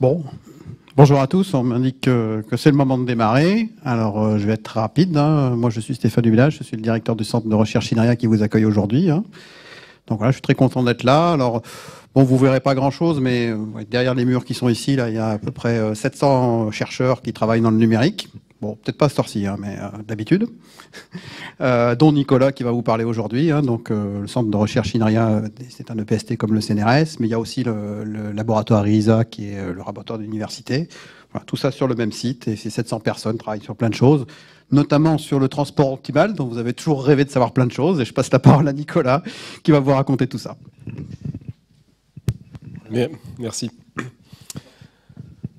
Bon, bonjour à tous. On m'indique que, c'est le moment de démarrer. Alors, euh, je vais être rapide. Hein. Moi, je suis Stéphane Duvillage. Je suis le directeur du centre de recherche INRIA qui vous accueille aujourd'hui. Hein. Donc voilà, je suis très content d'être là. Alors, bon, vous verrez pas grand-chose, mais euh, derrière les murs qui sont ici, là, il y a à peu près 700 euh, chercheurs qui travaillent dans le numérique. Bon, peut-être pas ce ci hein, mais euh, d'habitude. Euh, dont Nicolas qui va vous parler aujourd'hui. Hein, donc, euh, le centre de recherche INRIA, c'est un EPST comme le CNRS, mais il y a aussi le, laboratoire RISA qui est le laboratoire d'université. Voilà, tout ça sur le même site et ces 700 personnes travaillent sur plein de choses, notamment sur le transport optimal, dont vous avez toujours rêvé de savoir plein de choses. Et je passe la parole à Nicolas qui va vous raconter tout ça. Merci.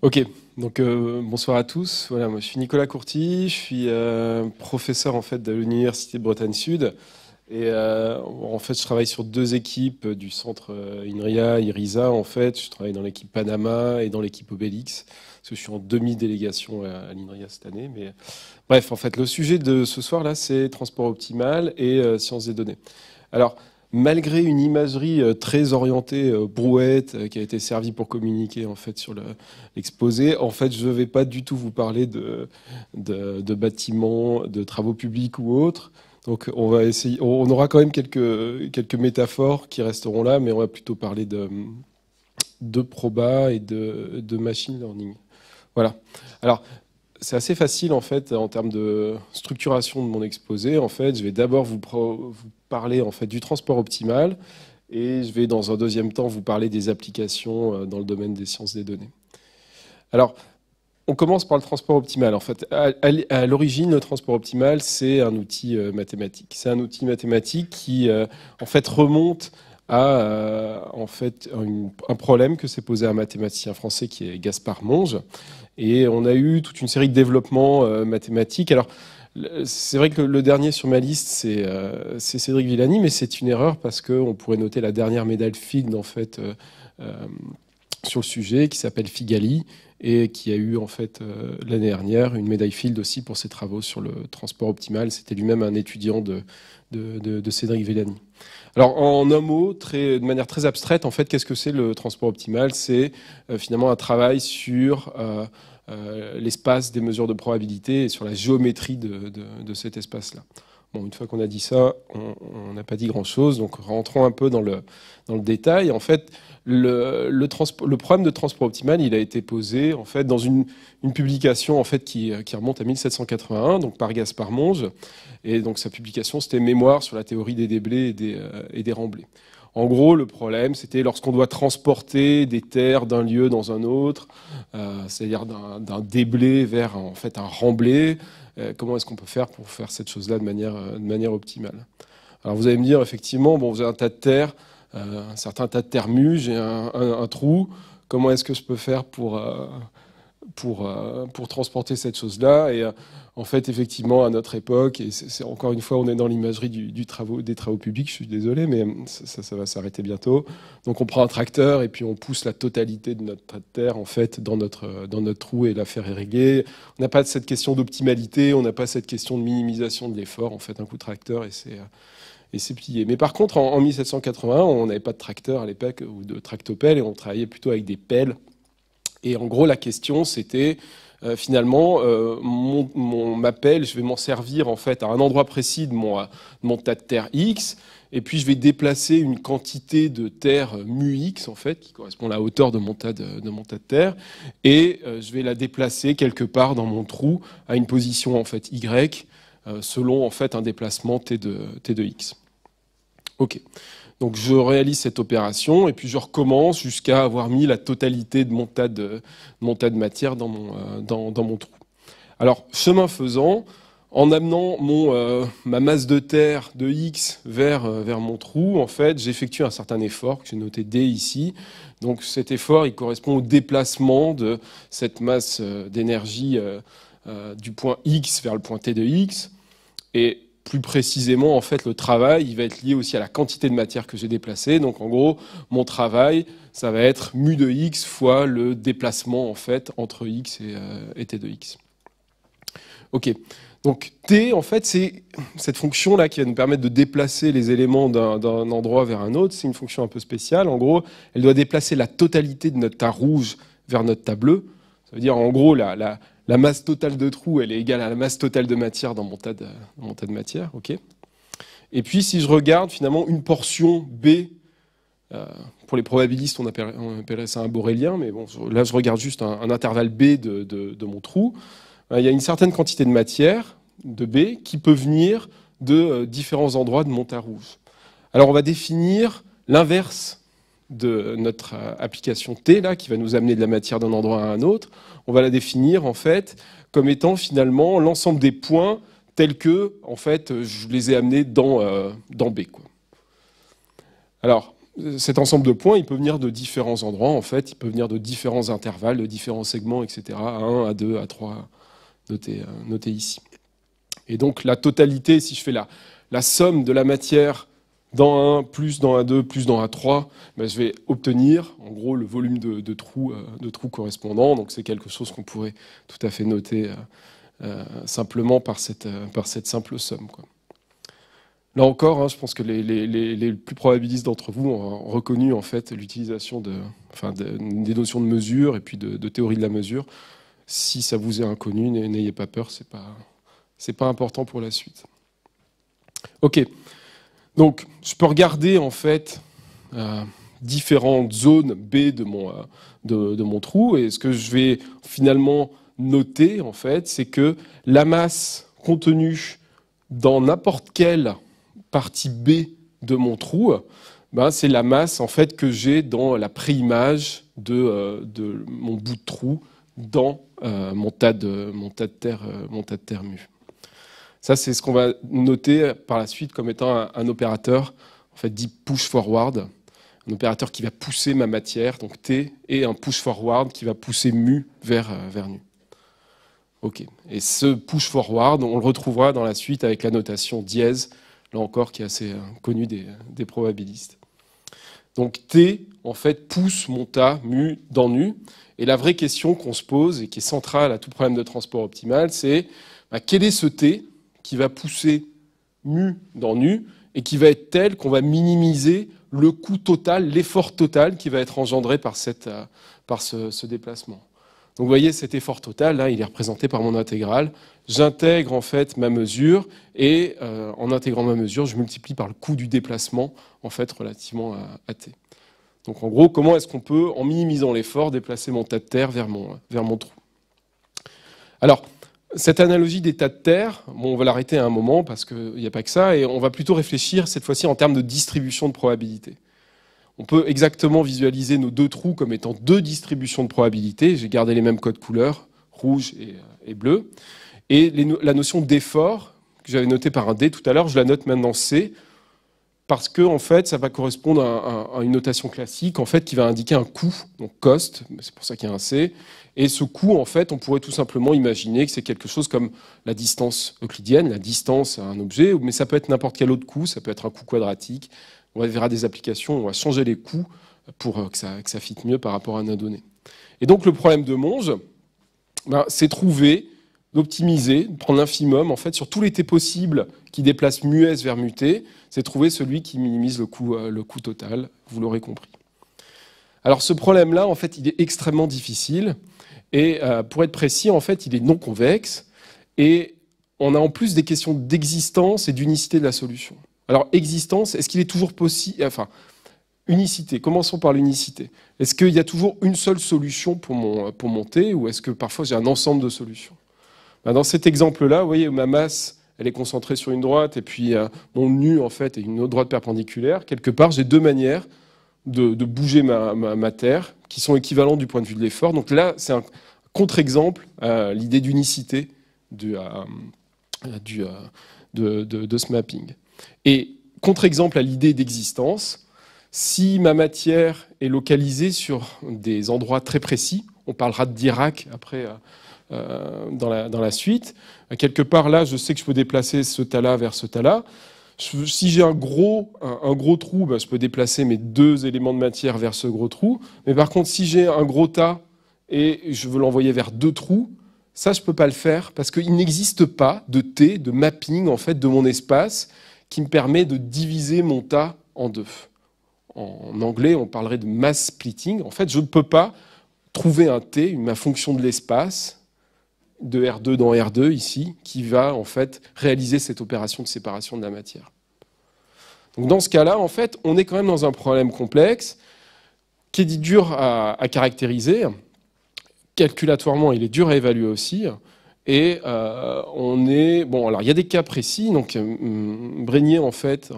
Ok, donc euh, bonsoir à tous. Voilà, moi je suis Nicolas Courty, je suis euh, professeur en fait de l'université de Bretagne Sud et euh, en fait je travaille sur deux équipes du centre INRIA, IRISA en fait. Je travaille dans l'équipe Panama et dans l'équipe Obélix parce que je suis en demi-délégation à, l'INRIA cette année. Mais bref, en fait le sujet de ce soir là c'est transport optimal et sciences des données. Alors malgré une imagerie euh, très orientée euh, brouette euh, qui a été servie pour communiquer en fait sur l'exposé, en fait je ne vais pas du tout vous parler de, bâtiments, de travaux publics ou autres. Donc on va essayer, on aura quand même quelques, métaphores qui resteront là, mais on va plutôt parler de, de proba et de, de machine learning. Voilà. Alors c'est assez facile en fait en termes de structuration de mon exposé. En fait, je vais d'abord vous, parler en fait du transport optimal et je vais dans un deuxième temps vous parler des applications euh, dans le domaine des sciences des données. Alors, on commence par le transport optimal. En fait, à, l'origine, le transport optimal, c'est un outil euh, mathématique. C'est un outil mathématique qui, euh, en fait, remonte à fait un problème que s'est posé un mathématicien français qui est Gaspard Monge et on a eu toute une série de développements euh, mathématiques. Alors, c'est vrai que le dernier sur ma liste, euh, c'est Cédric Villani, mais c'est une erreur parce qu'on pourrait noter la dernière médaille FIG en fait, euh, sur le sujet, qui s'appelle Figali, et qui a eu en fait l'année dernière une médaille Field aussi pour ses travaux sur le transport optimal. C'était lui-même un étudiant de, de, Cédric Villani. Alors en un mot, très, de manière très abstraite, en fait, qu'est-ce que c'est le transport optimal? C'est finalement un travail sur euh, l'espace des mesures de probabilité et sur la géométrie de, cet espace-là. Bon, une fois qu'on a dit ça, on n'a pas dit grand-chose, donc rentrons un peu dans le, dans le détail. En fait, le, problème de transport optimal, il a été posé en fait dans une, une publication en fait qui, remonte à 1781, donc par Gaspard Monge, et donc sa publication c'était Mémoire sur la théorie des déblais et des, euh, remblais. En gros, le problème, c'était lorsqu'on doit transporter des terres d'un lieu dans un autre, euh, c'est-à-dire d'un déblé vers en fait un remblai, comment est-ce qu'on peut faire pour faire cette chose-là de manière, euh, optimale? Alors vous allez me dire, effectivement, bon, vous avez un tas de terre, un certain tas de terre mue, j'ai un, trou, comment est-ce que je peux faire pour, pour, pour transporter cette chose-là Et en fait, effectivement, à notre époque, et encore une fois, on est dans l'imagerie du, des travaux publics, je suis désolé, mais ça, va s'arrêter bientôt. Donc on prend un tracteur et puis on pousse la totalité de notre terre, en fait, dans notre, dans notre trou et l'affaire est réglée. On n'a pas cette question d'optimalité, on n'a pas cette question de minimisation de l'effort, en fait, un coup de tracteur et c'est et c'est plié. Mais par contre, en, en 1781, on n'avait pas de tracteur à l'époque ou de tractopelle et on travaillait plutôt avec des pelles. Et en gros, la question, c'était euh, finalement, euh, mon, mon je vais m'en servir en fait à un endroit précis de mon, mon tas de terre X, et puis je vais déplacer une quantité de terre mu X, en fait, qui correspond à la hauteur de mon tas de, de de terre, et euh, je vais la déplacer quelque part dans mon trou à une position en fait Y, selon en fait un déplacement T de, T de X. Ok. Donc je réalise cette opération et puis je recommence jusqu'à avoir mis la totalité de mon tas de, matière dans mon, euh, dans, mon trou. Alors chemin faisant, en amenant mon, euh, ma masse de terre de X vers, euh, vers mon trou, en fait, j'effectue un certain effort que j'ai noté D ici. Donc cet effort, il correspond au déplacement de cette masse d'énergie du point X vers le point T de X. Et plus précisément, en fait, le travail, il va être lié aussi à la quantité de matière que j'ai déplacée. Donc, en gros, mon travail, ça va être mu de x fois le déplacement, en fait, entre x et, euh, t de x. OK. Donc, t, en fait, c'est cette fonction-là qui va nous permettre de déplacer les éléments d'un endroit vers un autre. C'est une fonction un peu spéciale. En gros, elle doit déplacer la totalité de notre tas rouge vers notre table. Ça veut dire en gros la, masse totale de trous, elle est égale à la masse totale de matière dans mon tas de, matière. et puis si je regarde finalement une portion B, euh, pour les probabilistes on, appellerait ça un borélien, mais bon, là je regarde juste un, intervalle B de, de, mon trou, euh, il y a une certaine quantité de matière, de B, qui peut venir de euh, différents endroits de mon tas rouge. Alors on va définir l'inverse de notre application T, qui va nous amener de la matière d'un endroit à un autre. On va la définir en fait comme étant finalement l'ensemble des points tels que, en fait, je les ai amenés dans, euh, B. Alors, cet ensemble de points, il peut venir de différents endroits, en fait, il peut venir de différents intervalles, de différents segments, etc. A1, A2, A3, noté, noté ici. Et donc, la totalité, si je fais la, la somme de la matière dans un, plus dans un 2, plus dans un 3, ben je vais obtenir en gros le volume de, trous, euh, de correspondants. Donc c'est quelque chose qu'on pourrait tout à fait noter euh, euh, simplement par cette, simple somme. Là encore, hein, je pense que les, plus probabilistes d'entre vous ont reconnu en fait l'utilisation des notions de mesure et puis de, théorie de la mesure. Si ça vous est inconnu, n'ayez pas peur, c'est pas pas important pour la suite. Ok. Donc, je peux regarder en fait euh, différentes zones B de mon, euh, de, mon trou, et ce que je vais finalement noter en fait, c'est que la masse contenue dans n'importe quelle partie B de mon trou, ben, c'est la masse en fait que j'ai dans la préimage de, euh, mon bout de trou dans mon, tas de, mon, tas de terre, mon tas de terre mu. Ça, c'est ce qu'on va noter par la suite comme étant un, opérateur en fait, dit push forward, un opérateur qui va pousser ma matière, donc T, et un push forward qui va pousser mu vers, euh, nu. Ok. Et ce push forward, on le retrouvera dans la suite avec la notation dièse, là encore qui est assez euh, connue des, des probabilistes. Donc T, en fait, pousse mon tas mu dans nu. Et la vraie question qu'on se pose, et qui est centrale à tout problème de transport optimal, c'est bah, quel est ce T qui va pousser mu dans nu et qui va être tel qu'on va minimiser le coût total, l'effort total qui va être engendré par, cette, euh, par ce, déplacement. Donc vous voyez, cet effort total, là, il est représenté par mon intégrale. J'intègre en fait ma mesure et euh, en intégrant ma mesure, je multiplie par le coût du déplacement en fait relativement à, à t. Donc en gros, comment est-ce qu'on peut, en minimisant l'effort, déplacer mon tas de terre vers mon, vers mon trou? Alors, cette analogie des tas de terre, on va l'arrêter à un moment parce qu'il n'y a pas que ça, et on va plutôt réfléchir cette fois-ci en termes de distribution de probabilité. On peut exactement visualiser nos deux trous comme étant deux distributions de probabilité. J'ai gardé les mêmes codes couleurs, rouge et, bleu. Et la notion d'effort, que j'avais noté par un D tout à l'heure, je la note maintenant C, parce que en fait, ça va correspondre à, une notation classique, en fait, qui va indiquer un coût, donc cost, c'est pour ça qu'il y a un C, et ce coût, en fait, on pourrait tout simplement imaginer que c'est quelque chose comme la distance euclidienne, la distance à un objet, mais ça peut être n'importe quel autre coût, ça peut être un coût quadratique. On verra des applications, on va changer les coûts pour euh, que ça, que fitte mieux par rapport à un donné. Et donc le problème de Monge, ben, c'est trouver, d'optimiser, de prendre l'infimum en fait sur tous les t possibles qui déplacent mu vers mu t, c'est trouver celui qui minimise le coût, euh, le coût total, vous l'aurez compris. Alors ce problème-là, en fait, il est extrêmement difficile. Et euh, pour être précis, en fait, il est non convexe. Et on a en plus des questions d'existence et d'unicité de la solution. Alors, existence, est-ce qu'il est toujours possible. Enfin, unicité, commençons par l'unicité. Est-ce qu'il y a toujours une seule solution pour, mon, pour monter ou est-ce que parfois j'ai un ensemble de solutions? Dans cet exemple-là, vous voyez, ma masse, elle est concentrée sur une droite et puis euh, mon nu, en fait, est une autre droite perpendiculaire. Quelque part, j'ai deux manières de, bouger ma, Terre qui sont équivalents du point de vue de l'effort. Donc là, c'est un contre-exemple à l'idée d'unicité de, euh, de, de, ce mapping. Et contre-exemple à l'idée d'existence, si ma matière est localisée sur des endroits très précis, on parlera de Dirac après euh, euh, dans, la, dans, la, suite, quelque part là, je sais que je peux déplacer ce tas-là vers ce tas-là si j'ai un gros, un, gros trou, ben, je peux déplacer mes deux éléments de matière vers ce gros trou. Mais par contre, si j'ai un gros tas et je veux l'envoyer vers deux trous, ça, je ne peux pas le faire parce qu'il n'existe pas de T, de mapping en fait de mon espace qui me permet de diviser mon tas en deux. En anglais, on parlerait de mass splitting. En fait, je ne peux pas trouver un T, ma fonction de l'espace, de R2 dans R2 ici, qui va en fait réaliser cette opération de séparation de la matière. Donc dans ce cas-là, en fait, on est quand même dans un problème complexe qui est dur à, caractériser. Calculatoirement, il est dur à évaluer aussi. Et euh, on est bon. Alors il y a des cas précis. Donc euh, Brégnier en fait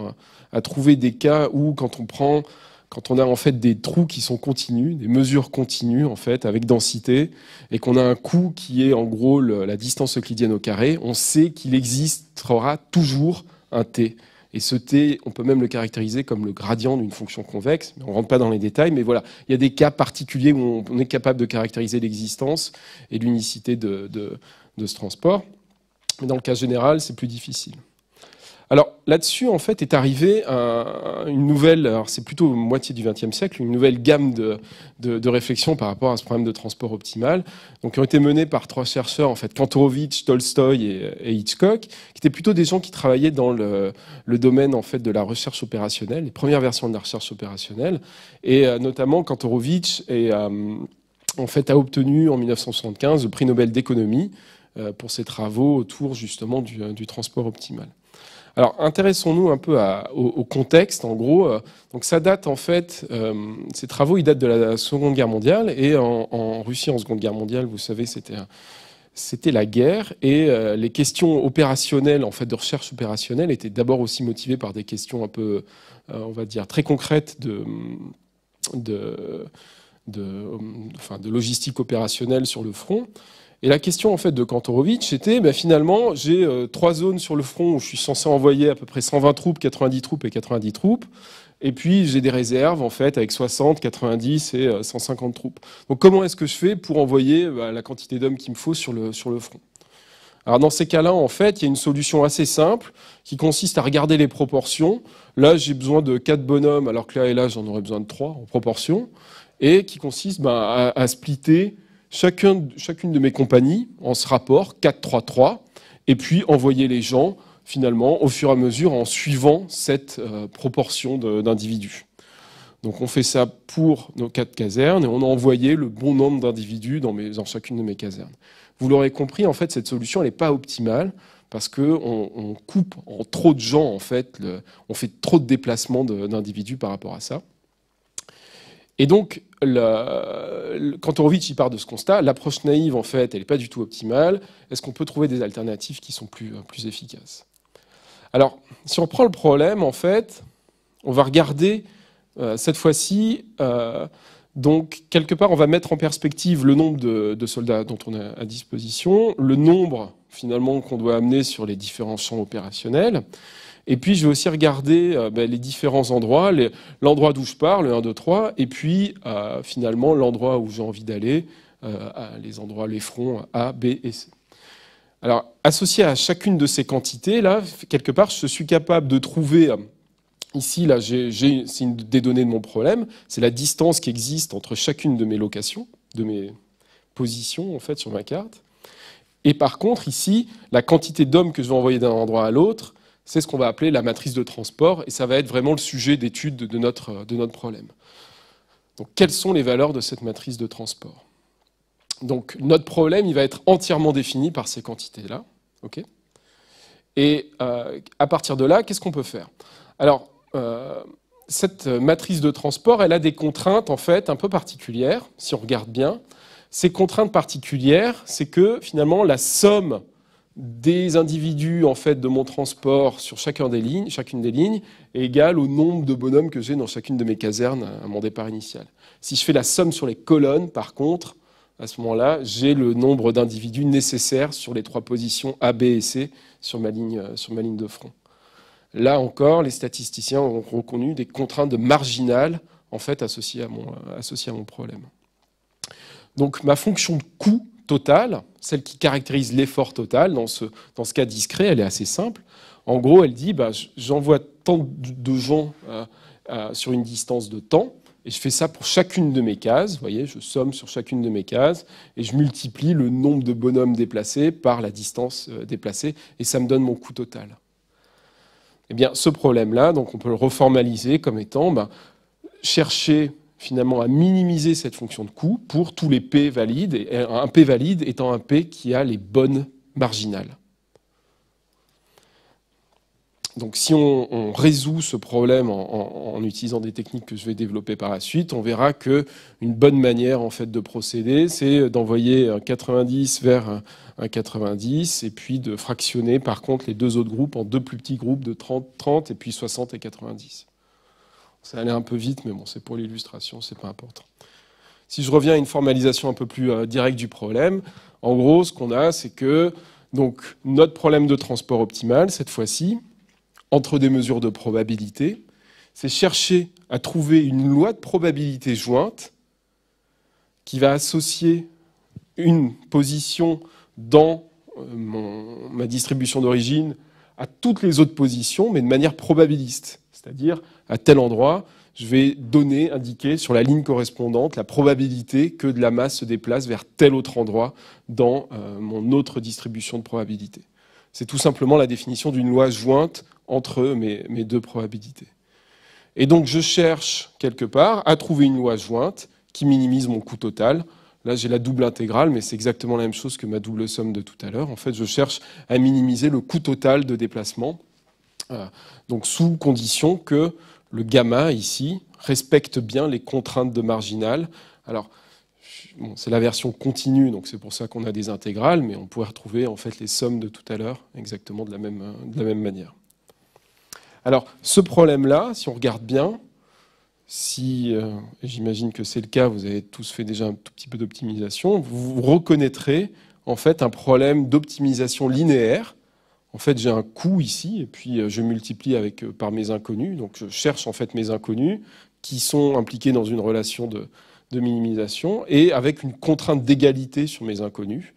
a trouvé des cas où quand on prend quand on a en fait des trous qui sont continus, des mesures continues en fait avec densité, et qu'on a un coût qui est en gros la distance euclidienne au carré, on sait qu'il existera toujours un t. Et ce t, on peut même le caractériser comme le gradient d'une fonction convexe, mais on ne rentre pas dans les détails, mais voilà, il y a des cas particuliers où on est capable de caractériser l'existence et l'unicité de, de ce transport. Mais dans le cas général, c'est plus difficile. Alors là-dessus, en fait, est arrivée une nouvelle, alors c'est plutôt moitié du XXe siècle, une nouvelle gamme de, réflexions par rapport à ce problème de transport optimal, donc qui ont été menées par trois chercheurs, en fait, Kantorowicz, Tolstoy et, Hitchcock, qui étaient plutôt des gens qui travaillaient dans le, domaine en fait de la recherche opérationnelle, les premières versions de la recherche opérationnelle, et euh, notamment Kantorowicz euh, en fait a obtenu en 1975 le prix Nobel d'économie euh, pour ses travaux autour justement du transport optimal. Alors, intéressons-nous un peu au, contexte, en gros. Euh, donc, ça date, en fait, euh, ces travaux, ils datent de la Seconde Guerre mondiale. Et en, Russie, en Seconde Guerre mondiale, vous savez, c'était, la guerre. Et euh, les questions opérationnelles, en fait, de recherche opérationnelle, étaient d'abord aussi motivées par des questions un peu, on va dire, très concrètes de, de logistique opérationnelle sur le front. Et la question en fait de Kantorowicz était ben, finalement j'ai euh, trois zones sur le front où je suis censé envoyer à peu près 120 troupes, 90 troupes et 90 troupes. Et puis j'ai des réserves en fait avec 60, 90 et 150 euh, troupes. Donc comment est-ce que je fais pour envoyer ben, la quantité d'hommes qu'il me faut sur le, sur le front? Alors dans ces cas-là, en fait, il y a une solution assez simple qui consiste à regarder les proportions. Là, j'ai besoin de quatre bonhommes, alors que là et là, j'en aurais besoin de trois en proportion, et qui consiste ben, à splitter chacune de mes compagnies en ce rapport 4-3-3, et puis envoyer les gens finalement au fur et à mesure en suivant cette euh, proportion d'individus. Donc on fait ça pour nos quatre casernes et on a envoyé le bon nombre d'individus dans, dans, chacune de mes casernes. Vous l'aurez compris, en fait, cette solution n'est pas optimale parce qu'on on coupe en trop de gens, en fait, on fait trop de déplacements d'individus par rapport à ça. Et donc, quand Horowitz part de ce constat, l'approche naïve, en fait, elle n'est pas du tout optimale. Est-ce qu'on peut trouver des alternatives qui sont plus, efficaces? Alors, si on prend le problème, en fait, on va regarder euh, cette fois-ci, euh, donc, quelque part, on va mettre en perspective le nombre de, soldats dont on a à disposition, le nombre, finalement, qu'on doit amener sur les différents champs opérationnels, et puis, je vais aussi regarder euh, ben, les différents endroits, l'endroit d'où je pars, le 1, 2, 3, et puis euh, finalement l'endroit où j'ai envie d'aller, euh, les endroits, les fronts A, B et C. Alors, associé à chacune de ces quantités, là, quelque part, je suis capable de trouver, ici, là, une des données de mon problème, c'est la distance qui existe entre chacune de mes locations, de mes positions, en fait, sur ma carte. Et par contre, ici, la quantité d'hommes que je vais envoyer d'un endroit à l'autre, c'est ce qu'on va appeler la matrice de transport, et ça va être vraiment le sujet d'étude de notre, notre problème. Donc, quelles sont les valeurs de cette matrice de transport? Donc, notre problème, il va être entièrement défini par ces quantités-là. ok? Et euh, à partir de là, qu'est-ce qu'on peut faire? Alors, euh, cette matrice de transport, elle a des contraintes en fait un peu particulières, si on regarde bien. Ces contraintes particulières, c'est que finalement la somme des individus en fait de mon transport sur chacune des lignes est égale au nombre de bonhommes que j'ai dans chacune de mes casernes à mon départ initial. Si je fais la somme sur les colonnes, par contre, à ce moment-là, j'ai le nombre d'individus nécessaires sur les trois positions A, B et C sur ma ligne, euh, de front. Là encore, les statisticiens ont reconnu des contraintes marginales en fait associées à mon, euh, associées à mon problème. Donc ma fonction de coût totale, celle qui caractérise l'effort total, dans ce, cas discret, elle est assez simple. En gros, elle dit, bah, j'envoie tant de gens euh, euh, sur une distance de temps, et je fais ça pour chacune de mes cases. Vous voyez, je somme sur chacune de mes cases, et je multiplie le nombre de bonhommes déplacés par la distance euh, déplacée, et ça me donne mon coût total. Eh bien, ce problème-là, on peut le reformaliser comme étant bah, chercher finalement à minimiser cette fonction de coût pour tous les P valides, un P valide étant un P qui a les bonnes marginales. Donc si on, résout ce problème en, utilisant des techniques que je vais développer par la suite, on verra que une bonne manière en fait de procéder, c'est d'envoyer un 90 vers un 90 et puis de fractionner par contre les deux autres groupes en deux plus petits groupes de 30, 30 et puis 60 et 90. Ça allait un peu vite, mais bon, c'est pour l'illustration, c'est pas important. Si je reviens à une formalisation un peu plus euh, directe du problème, en gros, ce qu'on a, c'est que donc notre problème de transport optimal, cette fois-ci, entre des mesures de probabilité, c'est chercher à trouver une loi de probabilité jointe qui va associer une position dans euh, ma distribution d'origine à toutes les autres positions, mais de manière probabiliste. C'est-à-dire, à tel endroit, je vais donner, indiquer sur la ligne correspondante la probabilité que de la masse se déplace vers tel autre endroit dans euh, mon autre distribution de probabilité. C'est tout simplement la définition d'une loi jointe entre mes, mes deux probabilités. Et donc je cherche quelque part à trouver une loi jointe qui minimise mon coût total. Là, j'ai la double intégrale, mais c'est exactement la même chose que ma double somme de tout à l'heure. En fait, je cherche à minimiser le coût total de déplacement donc sous condition que le gamma ici respecte bien les contraintes de marginal. Alors, c'est la version continue, donc c'est pour ça qu'on a des intégrales, mais on pourrait retrouver en fait les sommes de tout à l'heure exactement de la même, de la même manière. Alors, ce problème-là, si on regarde bien, si, euh, j'imagine que c'est le cas, vous avez tous fait déjà un tout petit peu d'optimisation, vous reconnaîtrez en fait un problème d'optimisation linéaire en fait, j'ai un coût ici, et puis euh, je multiplie avec, euh, par mes inconnus. Donc, je cherche en fait mes inconnus qui sont impliqués dans une relation de, minimisation, et avec une contrainte d'égalité sur mes inconnus,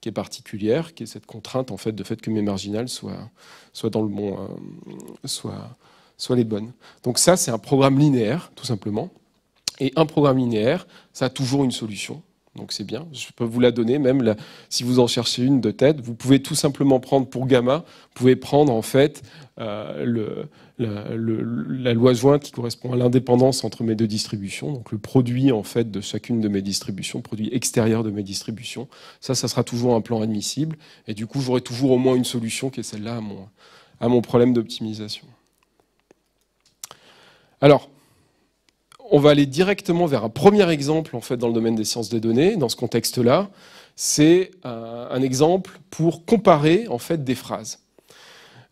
qui est particulière, qui est cette contrainte en fait de fait que mes marginales soient, soient dans le bon, euh, soient, soient les bonnes. Donc ça, c'est un programme linéaire, tout simplement. Et un programme linéaire, ça a toujours une solution. Donc c'est bien, je peux vous la donner, même si vous en cherchez une de tête. Vous pouvez tout simplement prendre pour gamma, vous pouvez prendre en fait euh, la loi jointe qui correspond à l'indépendance entre mes deux distributions, donc le produit en fait de chacune de mes distributions, produit extérieur de mes distributions. Ça, ça sera toujours un plan admissible, et du coup j'aurai toujours au moins une solution qui est celle-là à mon, à mon problème d'optimisation. Alors, on va aller directement vers un premier exemple en fait dans le domaine des sciences des données. Dans ce contexte-là, c'est euh, un exemple pour comparer en fait des phrases.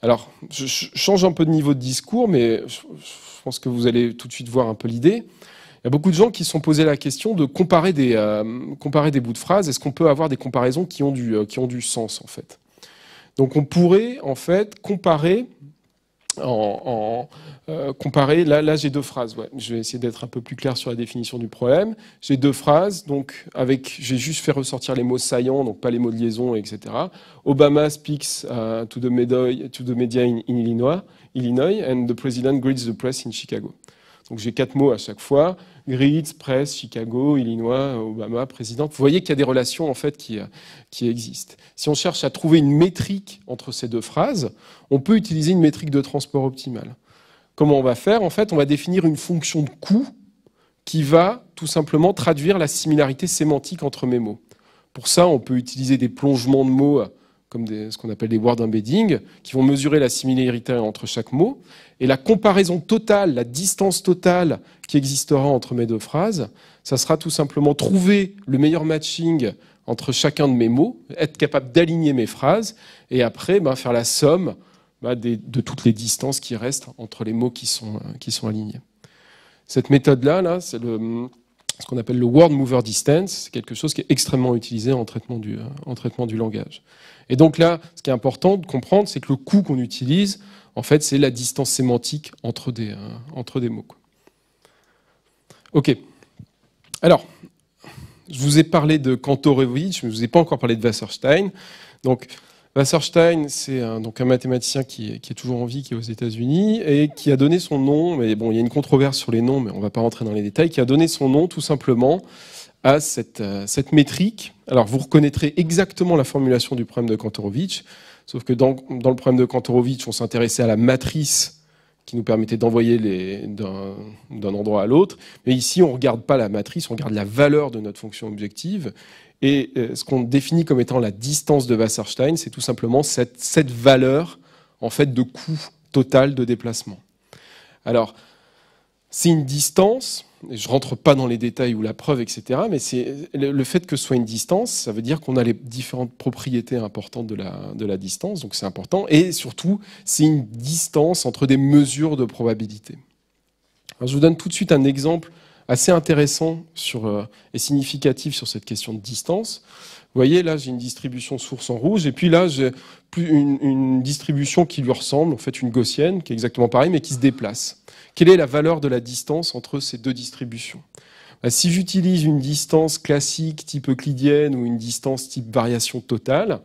Alors, je change un peu de niveau de discours, mais je pense que vous allez tout de suite voir un peu l'idée. Il y a beaucoup de gens qui se sont posés la question de comparer des, euh, bouts de phrases. Est-ce qu'on peut avoir des comparaisons qui ont du, euh, qui ont du sens en fait? Donc, on pourrait en fait comparer en, euh, comparer. Là, j'ai deux phrases. Je vais essayer d'être un peu plus clair sur la définition du problème. J'ai deux phrases, donc avec, j'ai juste fait ressortir les mots saillants, donc pas les mots de liaison, etc. Obama speaks uh, to, the media, media in, Illinois, Illinois, and the president greets the press in Chicago. Donc j'ai quatre mots à chaque fois. Greets, presse, Chicago, Illinois, Obama, président. Vous voyez qu'il y a des relations en fait qui, qui existent. Si on cherche à trouver une métrique entre ces deux phrases, on peut utiliser une métrique de transport optimal. Comment on va faire? En fait, on va définir une fonction de coût qui va tout simplement traduire la similarité sémantique entre mes mots. Pour ça, on peut utiliser des plongements de mots comme ce qu'on appelle des word embedding, qui vont mesurer la similarité entre chaque mot. Et la comparaison totale, la distance totale qui existera entre mes deux phrases, ça sera tout simplement trouver le meilleur matching entre chacun de mes mots, être capable d'aligner mes phrases, et après ben, faire la somme bah, de toutes les distances qui restent entre les mots qui sont, euh, alignés. Cette méthode-là, là, c'est ce qu'on appelle le word mover distance, c'est quelque chose qui est extrêmement utilisé en traitement du, euh, en traitement du langage. Et donc là, ce qui est important de comprendre, c'est que le coût qu'on utilise, en fait, c'est la distance sémantique entre des, euh, entre des mots. OK. Alors, je vous ai parlé de Kantorowicz, mais je ne vous ai pas encore parlé de Wasserstein. Donc, Wasserstein, c'est un, un mathématicien qui est, toujours en vie, qui est aux États-Unis, et qui a donné son nom, mais bon, il y a une controverse sur les noms, mais on ne va pas rentrer dans les détails, qui a donné son nom tout simplement à cette, euh, cette métrique. Alors, vous reconnaîtrez exactement la formulation du problème de Kantorowicz, sauf que dans, dans le problème de Kantorowicz, on s'intéressait à la matrice qui nous permettait d'envoyer d'un endroit à l'autre. Mais ici, on ne regarde pas la matrice, on regarde la valeur de notre fonction objective. Et euh, ce qu'on définit comme étant la distance de Wasserstein, c'est tout simplement cette, cette, valeur en fait, de coût total de déplacement. Alors, c'est une distance, je ne rentre pas dans les détails ou la preuve, etc., mais c'est le fait que ce soit une distance, ça veut dire qu'on a les différentes propriétés importantes de la, distance, donc c'est important, et surtout, c'est une distance entre des mesures de probabilité. je vous donne tout de suite un exemple assez intéressant euh, et significatif sur cette question de distance. Vous voyez, là, j'ai une distribution source en rouge, et puis là, j'ai une, une distribution qui lui ressemble, en fait, une gaussienne, qui est exactement pareille, mais qui se déplace. Quelle est la valeur de la distance entre ces deux distributions bah, Si j'utilise une distance classique type euclidienne ou une distance type variation totale,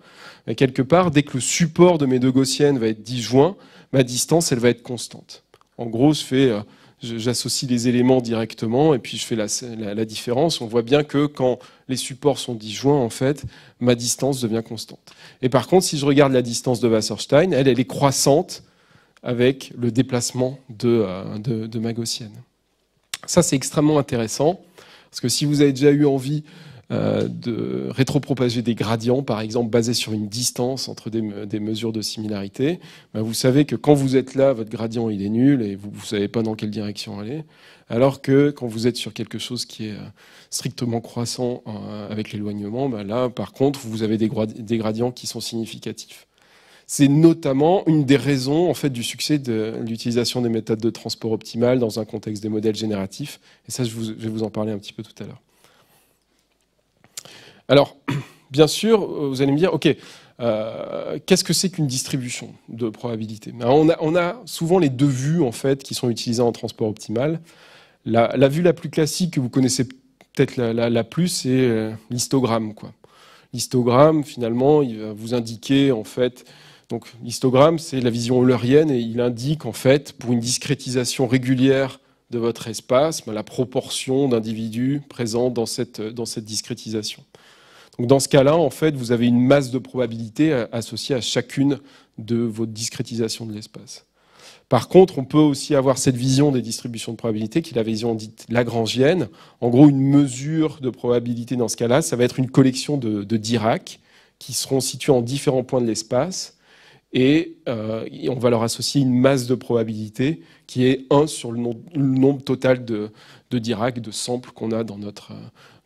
bah, quelque part, dès que le support de mes deux gaussiennes va être disjoint, ma distance, elle va être constante. En gros, je euh, j'associe les éléments directement et puis je fais la, différence. On voit bien que quand les supports sont disjoints, en fait, ma distance devient constante. Et par contre, si je regarde la distance de Wasserstein, elle est croissante avec le déplacement de, euh, de, de. Ça, c'est extrêmement intéressant, parce que si vous avez déjà eu envie euh, de rétropropager des gradients, par exemple, basés sur une distance entre des, des mesures de similarité, ben vous savez que quand vous êtes là, votre gradient il est nul et vous ne savez pas dans quelle direction aller, alors que quand vous êtes sur quelque chose qui est euh, strictement croissant avec l'éloignement, ben là, par contre, vous avez des, des gradients qui sont significatifs. C'est notamment une des raisons en fait, du succès de l'utilisation des méthodes de transport optimal dans un contexte des modèles génératifs. Et ça, je, vais vous en parler un petit peu tout à l'heure. Alors, bien sûr, vous allez me dire, OK, euh, qu'est-ce que c'est qu'une distribution de probabilité? Ben, on a, souvent les deux vues en fait, qui sont utilisées en transport optimal. La, vue la plus classique que vous connaissez peut-être la, plus, c'est euh, l'histogramme. L'histogramme, finalement, il va vous indiquer en fait donc l'histogramme, c'est la vision eulerienne et il indique en fait, pour une discrétisation régulière de votre espace, ben, la proportion d'individus présents dans cette, discrétisation. Donc dans ce cas-là, en fait, vous avez une masse de probabilité associée à chacune de vos discrétisations de l'espace. Par contre, on peut aussi avoir cette vision des distributions de probabilité, qui est la vision dite lagrangienne. En gros, une mesure de probabilité dans ce cas-là, ça va être une collection de, de Dirac qui seront situés en différents points de l'espace euh, et, on va leur associer une masse de probabilité qui est 1 sur le, nombre, total de, Dirac, de samples qu'on a dans notre,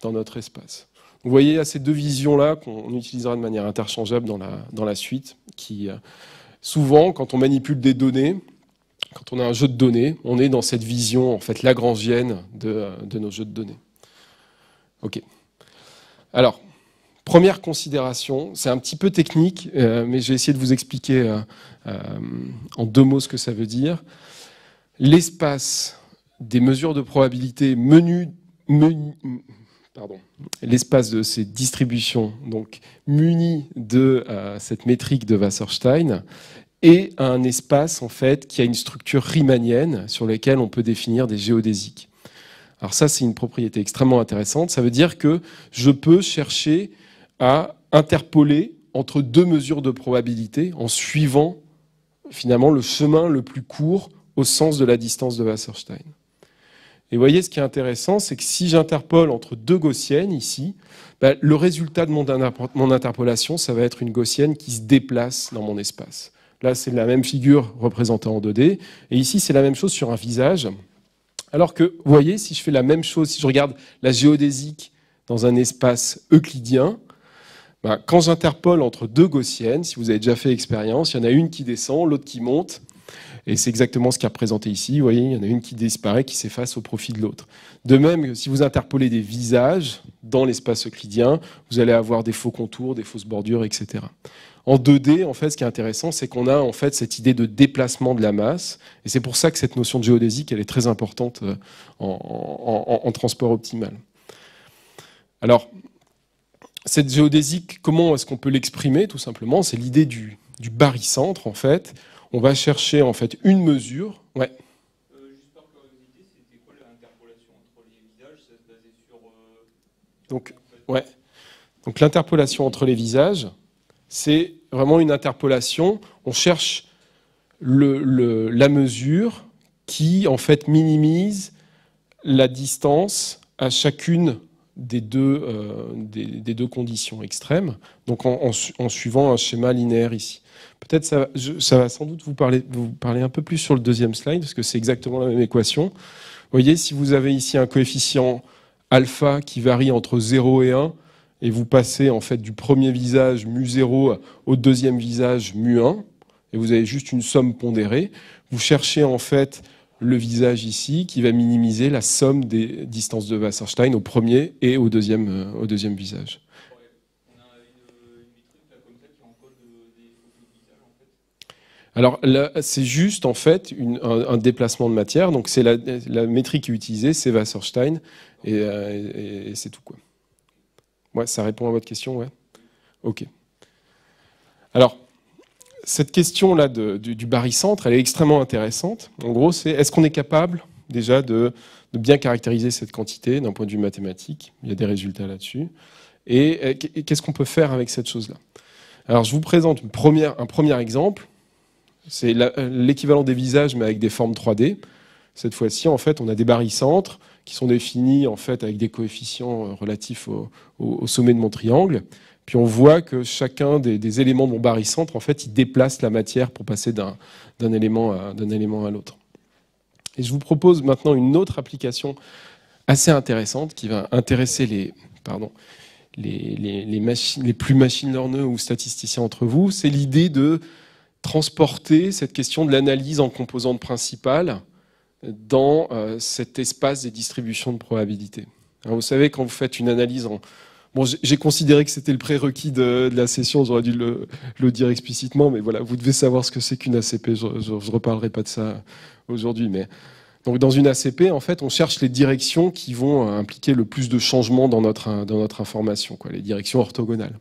dans notre espace. Vous voyez, a ces deux visions-là qu'on utilisera de manière interchangeable dans la, dans la suite, qui euh, souvent, quand on manipule des données, quand on a un jeu de données, on est dans cette vision en fait lagrangienne de, de nos jeux de données. Ok. Alors, Première considération, c'est un petit peu technique, euh, mais je vais essayer de vous expliquer euh, euh, en deux mots ce que ça veut dire. L'espace des mesures de probabilité menu, pardon, l'espace de ces distributions, donc muni de cette métrique de Wasserstein, est un espace en fait qui a une structure riemannienne sur laquelle on peut définir des géodésiques. Alors ça, c'est une propriété extrêmement intéressante. Ça veut dire que je peux chercher à interpoler entre deux mesures de probabilité en suivant finalement le chemin le plus court au sens de la distance de Wasserstein. Et vous voyez, ce qui est intéressant, c'est que si j'interpole entre deux gaussiennes ici, ben, le résultat de mon, mon interpolation, ça va être une gaussienne qui se déplace dans mon espace. Là, c'est la même figure représentée en 2D. Et ici, c'est la même chose sur un visage. Alors que, vous voyez, si je fais la même chose, si je regarde la géodésique dans un espace euclidien, bah, quand j'interpole entre deux gaussiennes, si vous avez déjà fait expérience, il y en a une qui descend, l'autre qui monte. Et c'est exactement ce qui est représenté ici. Vous voyez, il y en a une qui disparaît, qui s'efface au profit de l'autre. De même, si vous interpolez des visages dans l'espace euclidien, vous allez avoir des faux contours, des fausses bordures, etc. En 2D, en fait, ce qui est intéressant, c'est qu'on a en fait cette idée de déplacement de la masse, et c'est pour ça que cette notion de géodésique, est très importante euh, en, en transport optimal. Alors, cette géodésique, comment est-ce qu'on peut l'exprimer Tout simplement, c'est l'idée du, barycentre, en fait. On va chercher en fait une mesure. Euh, juste par curiosité, c'était quoi l'interpolation entre les visages? Ça se basait sur. Euh, Donc, ouais. Donc l'interpolation entre les visages, c'est vraiment une interpolation. On cherche la mesure qui en fait minimise la distance à chacune des deux, euh, des, deux conditions extrêmes, donc en, suivant un schéma linéaire ici. Peut-être ça, ça va sans doute vous parler, vous parler un peu plus sur le deuxième slide, parce que c'est exactement la même équation. Vous voyez, si vous avez ici un coefficient alpha qui varie entre 0 et 1, et vous passez en fait du premier visage mu0 au deuxième visage mu1, et vous avez juste une somme pondérée, vous cherchez en fait le visage ici qui va minimiser la somme des distances de Wasserstein au premier et au deuxième, euh, au deuxième visage. Alors c'est juste en fait un, déplacement de matière. Donc c'est la, la, métrique utilisée, c'est Wasserstein, euh, et, c'est tout quoi. Ouais, ça répond à votre question, ouais. Ok. Alors cette question-là du, barycentre, elle est extrêmement intéressante. En gros, c'est est-ce qu'on est capable déjà de, bien caractériser cette quantité d'un point de vue mathématique? Il y a des résultats là-dessus. Et, qu'est-ce qu'on peut faire avec cette chose-là? Alors, je vous présente un premier exemple. C'est l'équivalent des visages, mais avec des formes 3D. Cette fois-ci, en fait, on a des barycentres qui sont définis en fait avec des coefficients euh, relatifs au sommet de mon triangle. Puis on voit que chacun des, éléments de mon barycentre, en fait, il déplace la matière pour passer d'un élément à, à l'autre. Et je vous propose maintenant une autre application assez intéressante qui va intéresser les, machines, plus machine learners ou statisticiens entre vous. C'est l'idée de transporter cette question de l'analyse en composantes principales dans euh, cet espace des distributions de probabilité. vous savez, quand vous faites une analyse en, Bon, j'ai considéré que c'était le prérequis de, la session, j'aurais dû le, dire explicitement, mais voilà, vous devez savoir ce que c'est qu'une ACP. Je ne reparlerai pas de ça aujourd'hui, mais donc dans une ACP, en fait, on cherche les directions qui vont impliquer le plus de changements dans notre, dans notre information, quoi, les directions orthogonales.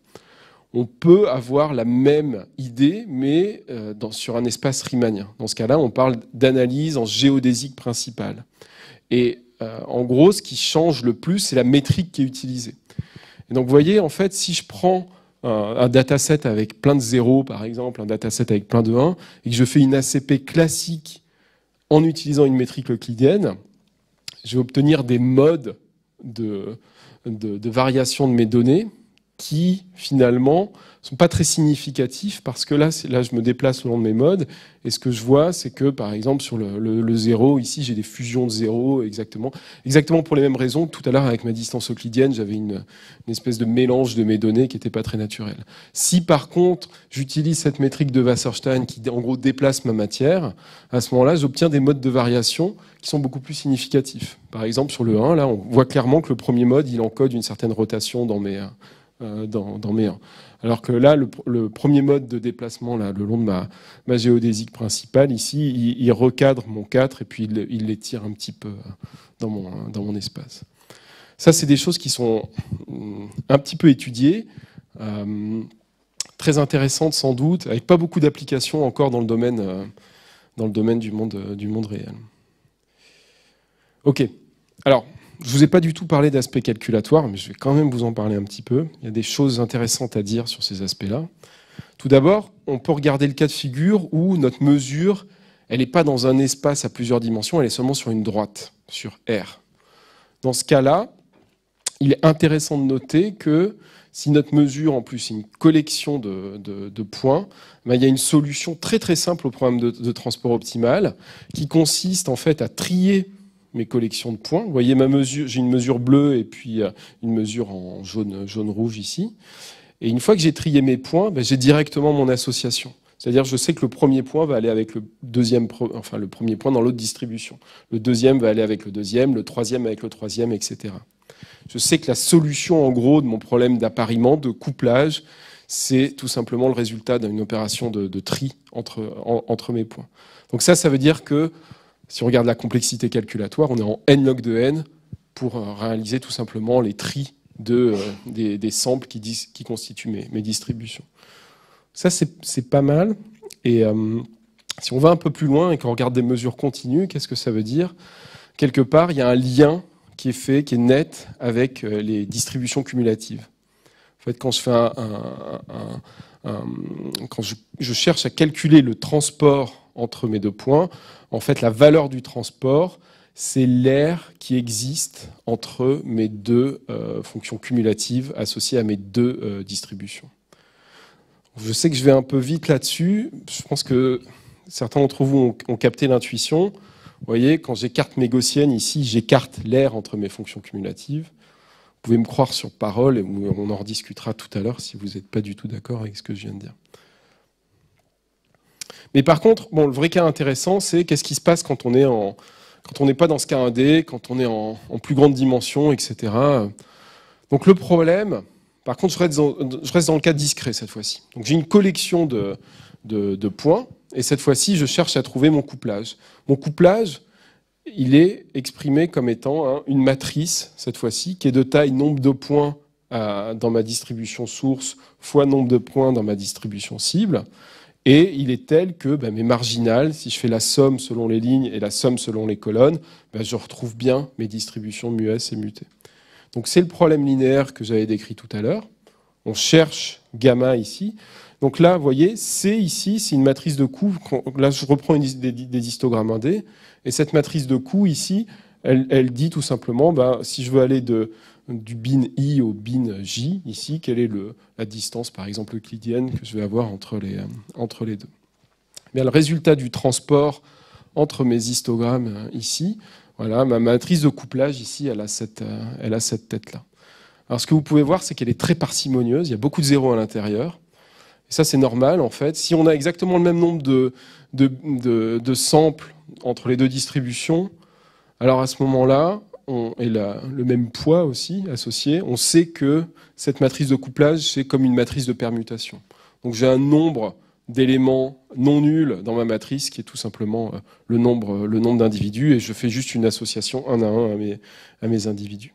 On peut avoir la même idée, mais euh, sur un espace riemannien. Dans ce cas-là, on parle d'analyse en géodésique principale. Et euh, en gros, ce qui change le plus, c'est la métrique qui est utilisée donc, vous voyez, en fait, si je prends un, dataset avec plein de zéros, par exemple, un dataset avec plein de 1, et que je fais une ACP classique en utilisant une métrique euclidienne, je vais obtenir des modes de, de variation de mes données qui, finalement, sont pas très significatifs parce que là, là, je me déplace le long de mes modes et ce que je vois, c'est que par exemple sur le, le, zéro, ici, j'ai des fusions de zéro exactement, exactement pour les mêmes raisons. Tout à l'heure, avec ma distance euclidienne, j'avais une, espèce de mélange de mes données qui n'était pas très naturel. Si par contre, j'utilise cette métrique de Wasserstein qui en gros déplace ma matière, à ce moment-là, j'obtiens des modes de variation qui sont beaucoup plus significatifs. Par exemple, sur le 1, là, on voit clairement que le premier mode, il encode une certaine rotation dans mes, euh, dans, dans mes 1. Alors que là, le, premier mode de déplacement, là, le long de ma, géodésique principale, ici, il, recadre mon 4 et puis il, il, les tire un petit peu dans mon, dans mon espace. Ça, c'est des choses qui sont hum, un petit peu étudiées, euh, très intéressantes sans doute, avec pas beaucoup d'applications encore dans le domaine, euh, du, monde, du monde réel. Ok, alors je ne vous ai pas du tout parlé d'aspects calculatoires, mais je vais quand même vous en parler un petit peu. Il y a des choses intéressantes à dire sur ces aspects-là. Tout d'abord, on peut regarder le cas de figure où notre mesure, elle n'est pas dans un espace à plusieurs dimensions, elle est seulement sur une droite, sur R. Dans ce cas-là, il est intéressant de noter que si notre mesure, en plus, est une collection de, points, ben, il y a une solution très très simple au problème de transport optimal qui consiste en fait à trier mes collections de points. Vous voyez ma mesure, j'ai une mesure bleue et puis euh, une mesure en jaune, jaune rouge ici. Et une fois que j'ai trié mes points, ben, j'ai directement mon association. C'est-à-dire, je sais que le premier point va aller avec le deuxième, enfin le premier point dans l'autre distribution. Le deuxième va aller avec le deuxième, le troisième avec le troisième, etc. Je sais que la solution, en gros, de mon problème d'appariement, de couplage, c'est tout simplement le résultat d'une opération de, tri entre, entre mes points. Donc ça, ça veut dire que si on regarde la complexité calculatoire, on est en n log de n pour euh, réaliser tout simplement les tris euh, des, samples qui, qui constituent mes, distributions. Ça, c'est pas mal. Et euh, si on va un peu plus loin et qu'on regarde des mesures continues, qu'est-ce que ça veut dire? Quelque part, il y a un lien qui est fait, qui est net avec les distributions cumulatives. En fait, quand je, fais un, quand je, je, cherche à calculer le transport entre mes deux points. En fait, la valeur du transport, c'est l'air qui existe entre mes deux euh, fonctions cumulatives associées à mes deux euh, distributions. Je sais que je vais un peu vite là-dessus. Je pense que certains d'entre vous ont, capté l'intuition. Vous voyez, quand j'écarte mes gaussiennes, ici, j'écarte l'air entre mes fonctions cumulatives. Vous pouvez me croire sur parole, et on en rediscutera tout à l'heure si vous n'êtes pas du tout d'accord avec ce que je viens de dire. Mais par contre, bon, le vrai cas intéressant, c'est qu'est-ce qui se passe quand on est en, quand on n'est pas dans ce cas 1D, quand on est en, plus grande dimension, etc. Donc le problème, par contre, je reste dans, le cas discret cette fois-ci. Donc j'ai une collection de, de, points, et cette fois-ci, je cherche à trouver mon couplage. Mon couplage, il est exprimé comme étant hein, une matrice, cette fois-ci, qui est de taille nombre de points euh, dans ma distribution source fois nombre de points dans ma distribution cible. Et il est tel que ben, mes marginales, si je fais la somme selon les lignes et la somme selon les colonnes, ben, je retrouve bien mes distributions mues et mutées. Donc c'est le problème linéaire que j'avais décrit tout à l'heure. On cherche gamma ici. Donc là, vous voyez, C ici, c'est une matrice de coûts. Là, je reprends des, histogrammes 1D. Et cette matrice de coûts ici, elle, dit tout simplement, ben, si je veux aller de, du bin i au bin j, ici, quelle est la distance, par exemple, euclidienne que je vais avoir entre les, euh, deux. Bien, le résultat du transport entre mes histogrammes euh, ici, voilà, ma matrice de couplage ici, elle a cette, euh, elle a cette tête-là. Alors ce que vous pouvez voir, c'est qu'elle est très parcimonieuse, il y a beaucoup de zéros à l'intérieur. Et ça, c'est normal, en fait. Si on a exactement le même nombre de samples entre les deux distributions, alors à ce moment-là, et le même poids aussi associé, on sait que cette matrice de couplage, c'est comme une matrice de permutation. Donc j'ai un nombre d'éléments non nuls dans ma matrice qui est tout simplement euh, le nombre, le nombre d'individus et je fais juste une association un à un à mes, à mes individus.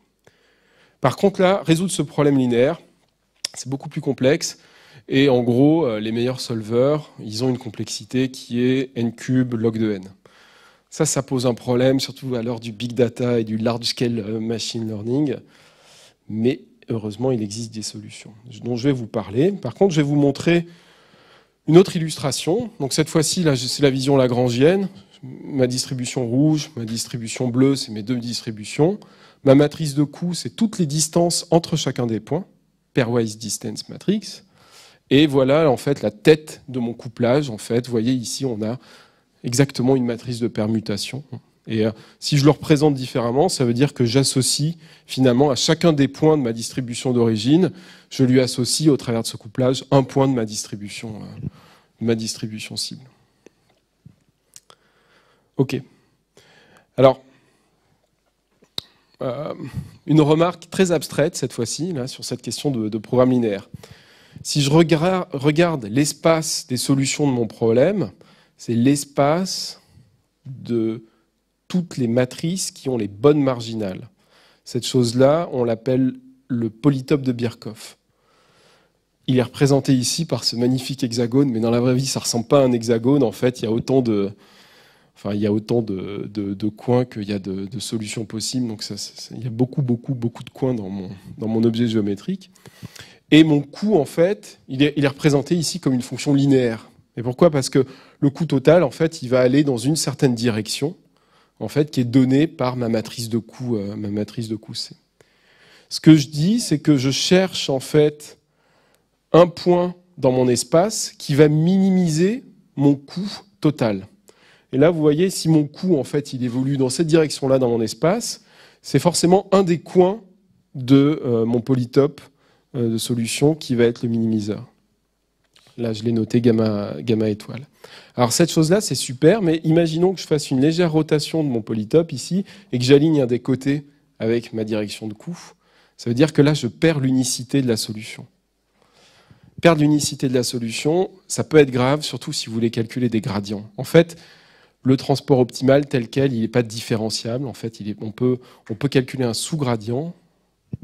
Par contre là, résoudre ce problème linéaire, c'est beaucoup plus complexe et en gros, euh, les meilleurs solveurs, ils ont une complexité qui est n cube log de n. Ça, ça pose un problème, surtout à l'heure du big data et du large scale euh, machine learning. Mais heureusement, il existe des solutions dont je vais vous parler. Par contre, je vais vous montrer une autre illustration. Donc cette fois-ci, c'est la vision lagrangienne. Ma distribution rouge, ma distribution bleue, c'est mes deux distributions. Ma matrice de coût, c'est toutes les distances entre chacun des points, pairwise distance matrix. Et voilà en fait la tête de mon couplage. En fait, vous voyez ici, on a exactement une matrice de permutation. Et euh, si je le représente différemment, ça veut dire que j'associe finalement à chacun des points de ma distribution d'origine, je lui associe au travers de ce couplage un point de ma distribution, euh, ma distribution cible. Ok. Alors, euh, une remarque très abstraite cette fois-ci sur cette question de, de, programme linéaire. Si je regarde l'espace des solutions de mon problème, c'est l'espace de toutes les matrices qui ont les bonnes marginales. Cette chose-là, on l'appelle le polytope de Birkhoff. Il est représenté ici par ce magnifique hexagone, mais dans la vraie vie, ça ne ressemble pas à un hexagone. En fait, il y a autant de, coins qu'il y a de, solutions possibles. Donc, il y a beaucoup, beaucoup, beaucoup de coins dans mon, objet géométrique. Et mon coût, en fait, il est représenté ici comme une fonction linéaire. Et pourquoi? Parce que le coût total, en fait, il va aller dans une certaine direction, en fait, qui est donnée par ma matrice de coût, euh, ma matrice de coût C. Ce que je dis, c'est que je cherche en fait un point dans mon espace qui va minimiser mon coût total. Et là, vous voyez, si mon coût, en fait, il évolue dans cette direction-là dans mon espace, c'est forcément un des coins de euh, mon polytope euh, de solution qui va être le minimiseur. Là, je l'ai noté gamma, étoile. Alors cette chose-là, c'est super, mais imaginons que je fasse une légère rotation de mon polytope ici et que j'aligne un des côtés avec ma direction de coup. Ça veut dire que là, je perds l'unicité de la solution. Perdre l'unicité de la solution, ça peut être grave, surtout si vous voulez calculer des gradients. En fait, le transport optimal tel quel, il n'est pas différenciable. En fait, on peut calculer un sous-gradient,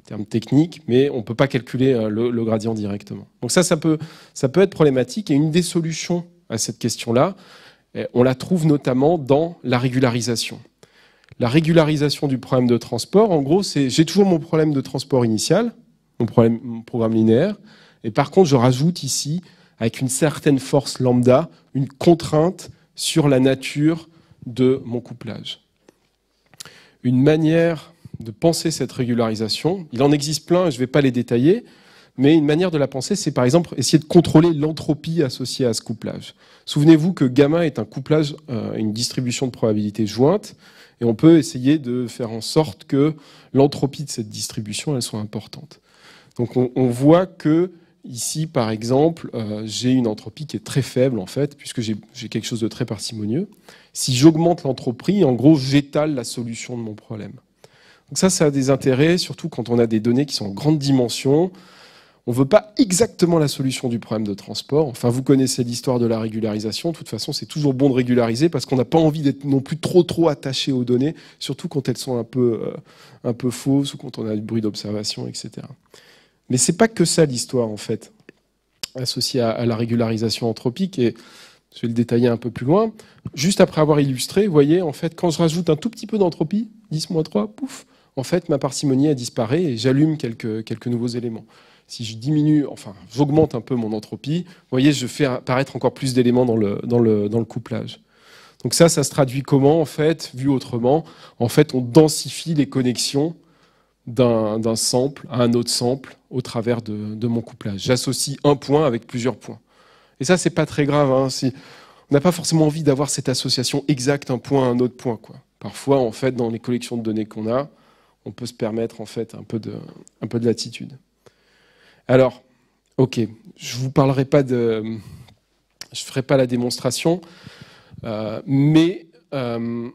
terme technique, mais on ne peut pas calculer euh, le, gradient directement. Donc ça, ça peut, ça peut être problématique. Et une des solutions à cette question-là, eh, on la trouve notamment dans la régularisation. La régularisation du problème de transport, en gros, c'est j'ai toujours mon problème de transport initial, mon, problème, mon programme linéaire, et par contre, je rajoute ici, avec une certaine force lambda, une contrainte sur la nature de mon couplage. Une manière de penser cette régularisation, il en existe plein, je ne vais pas les détailler, mais une manière de la penser, c'est par exemple essayer de contrôler l'entropie associée à ce couplage. Souvenez-vous que gamma est un couplage, euh, une distribution de probabilité jointe, et on peut essayer de faire en sorte que l'entropie de cette distribution soit importante. Donc on, voit que ici, par exemple, euh, j'ai une entropie qui est très faible en fait, puisque j'ai quelque chose de très parcimonieux. Si j'augmente l'entropie, en gros, j'étale la solution de mon problème. Donc ça, ça a des intérêts, surtout quand on a des données qui sont en grande dimension. On ne veut pas exactement la solution du problème de transport. Enfin, vous connaissez l'histoire de la régularisation. De toute façon, c'est toujours bon de régulariser parce qu'on n'a pas envie d'être non plus trop trop attaché aux données, surtout quand elles sont un peu, euh, un peu fausses ou quand on a du bruit d'observation, etc. Mais c'est pas que ça l'histoire en fait, associée à, la régularisation anthropique. Et je vais le détailler un peu plus loin. Juste après avoir illustré, vous voyez, en fait, quand je rajoute un tout petit peu d'entropie, 10 moins 3, pouf, en fait, ma parcimonie a disparu et j'allume quelques, quelques nouveaux éléments si je diminue, enfin, j'augmente un peu mon entropie, vous voyez, je fais apparaître encore plus d'éléments dans le, dans, le, dans le couplage. Donc ça, ça se traduit comment, en fait, vu autrement? En fait, on densifie les connexions d'un sample à un autre sample au travers de, de mon couplage. J'associe un point avec plusieurs points. Et ça, c'est pas très grave. Hein, on n'a pas forcément envie d'avoir cette association exacte, un point à un autre point. Parfois, en fait, dans les collections de données qu'on a, on peut se permettre en fait un peu de, latitude. Alors, ok, je vous parlerai pas de, je ferai pas la démonstration, euh, mais euh,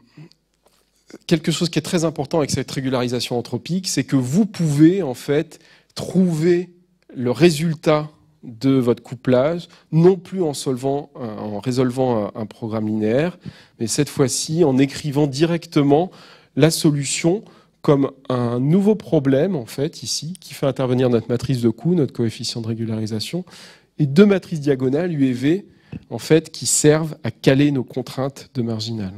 quelque chose qui est très important avec cette régularisation anthropique, c'est que vous pouvez en fait trouver le résultat de votre couplage, non plus en, en résolvant un programme linéaire, mais cette fois-ci en écrivant directement la solution comme un nouveau problème, en fait, ici, qui fait intervenir notre matrice de coût, notre coefficient de régularisation, et deux matrices diagonales, U et V, en fait, qui servent à caler nos contraintes de marginal.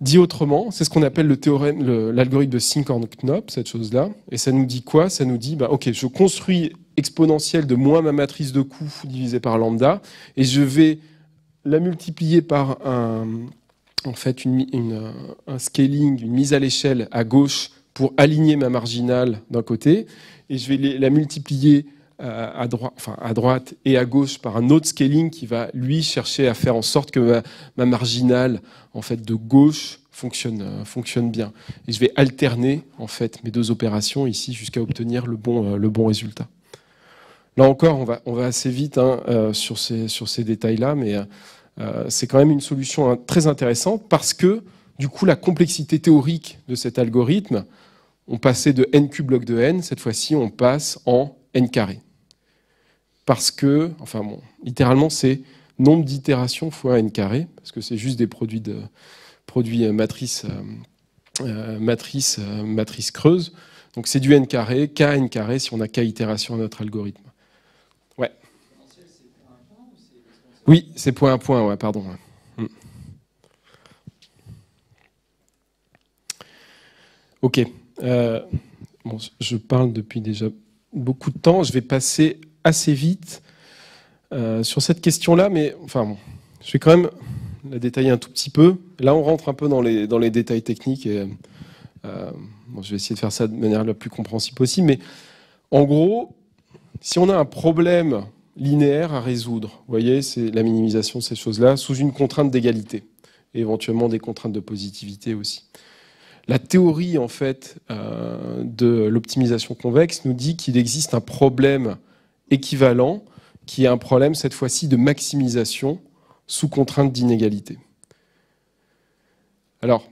Dit autrement, c'est ce qu'on appelle le théorème, l'algorithme de Sinkhorn-Knopp, cette chose-là. Et ça nous dit quoi? Ça nous dit, bah, OK, je construis exponentielle de moins ma matrice de coût divisée par lambda, et je vais la multiplier par un, en fait un scaling, une mise à l'échelle à gauche pour aligner ma marginale d'un côté, et je vais la multiplier euh, à, droite, et à gauche par un autre scaling qui va lui chercher à faire en sorte que ma, marginale en fait de gauche fonctionne, euh, fonctionne bien. Et je vais alterner en fait mes deux opérations ici jusqu'à obtenir le bon, euh, résultat. Là encore, on va, assez vite hein, sur ces, sur ces détails-là, mais c'est quand même une solution hein, très intéressante parce que, du coup, la complexité théorique de cet algorithme, on passait de n cube de n, cette fois-ci, on passe en n carré. Parce que, enfin bon, littéralement, c'est nombre d'itérations fois n carré, parce que c'est juste des produits de produits euh, matrice, euh, matrice, matrice creuse. Donc c'est du n carré, k n carré si on a k itérations à notre algorithme. Oui, c'est point à point, ouais, pardon. Hmm. Ok. Euh, je parle depuis déjà beaucoup de temps. Je vais passer assez vite euh, sur cette question-là, mais enfin, je vais quand même la détailler un tout petit peu. Là, on rentre un peu dans les, dans les détails techniques et euh, je vais essayer de faire ça de manière la plus compréhensible possible. Mais en gros, si on a un problème linéaire à résoudre. Vous voyez, c'est la minimisation de ces choses-là sous une contrainte d'égalité et éventuellement des contraintes de positivité aussi. La théorie en fait euh, de l'optimisation convexe nous dit qu'il existe un problème équivalent qui est un problème cette fois-ci de maximisation sous contrainte d'inégalité. Alors,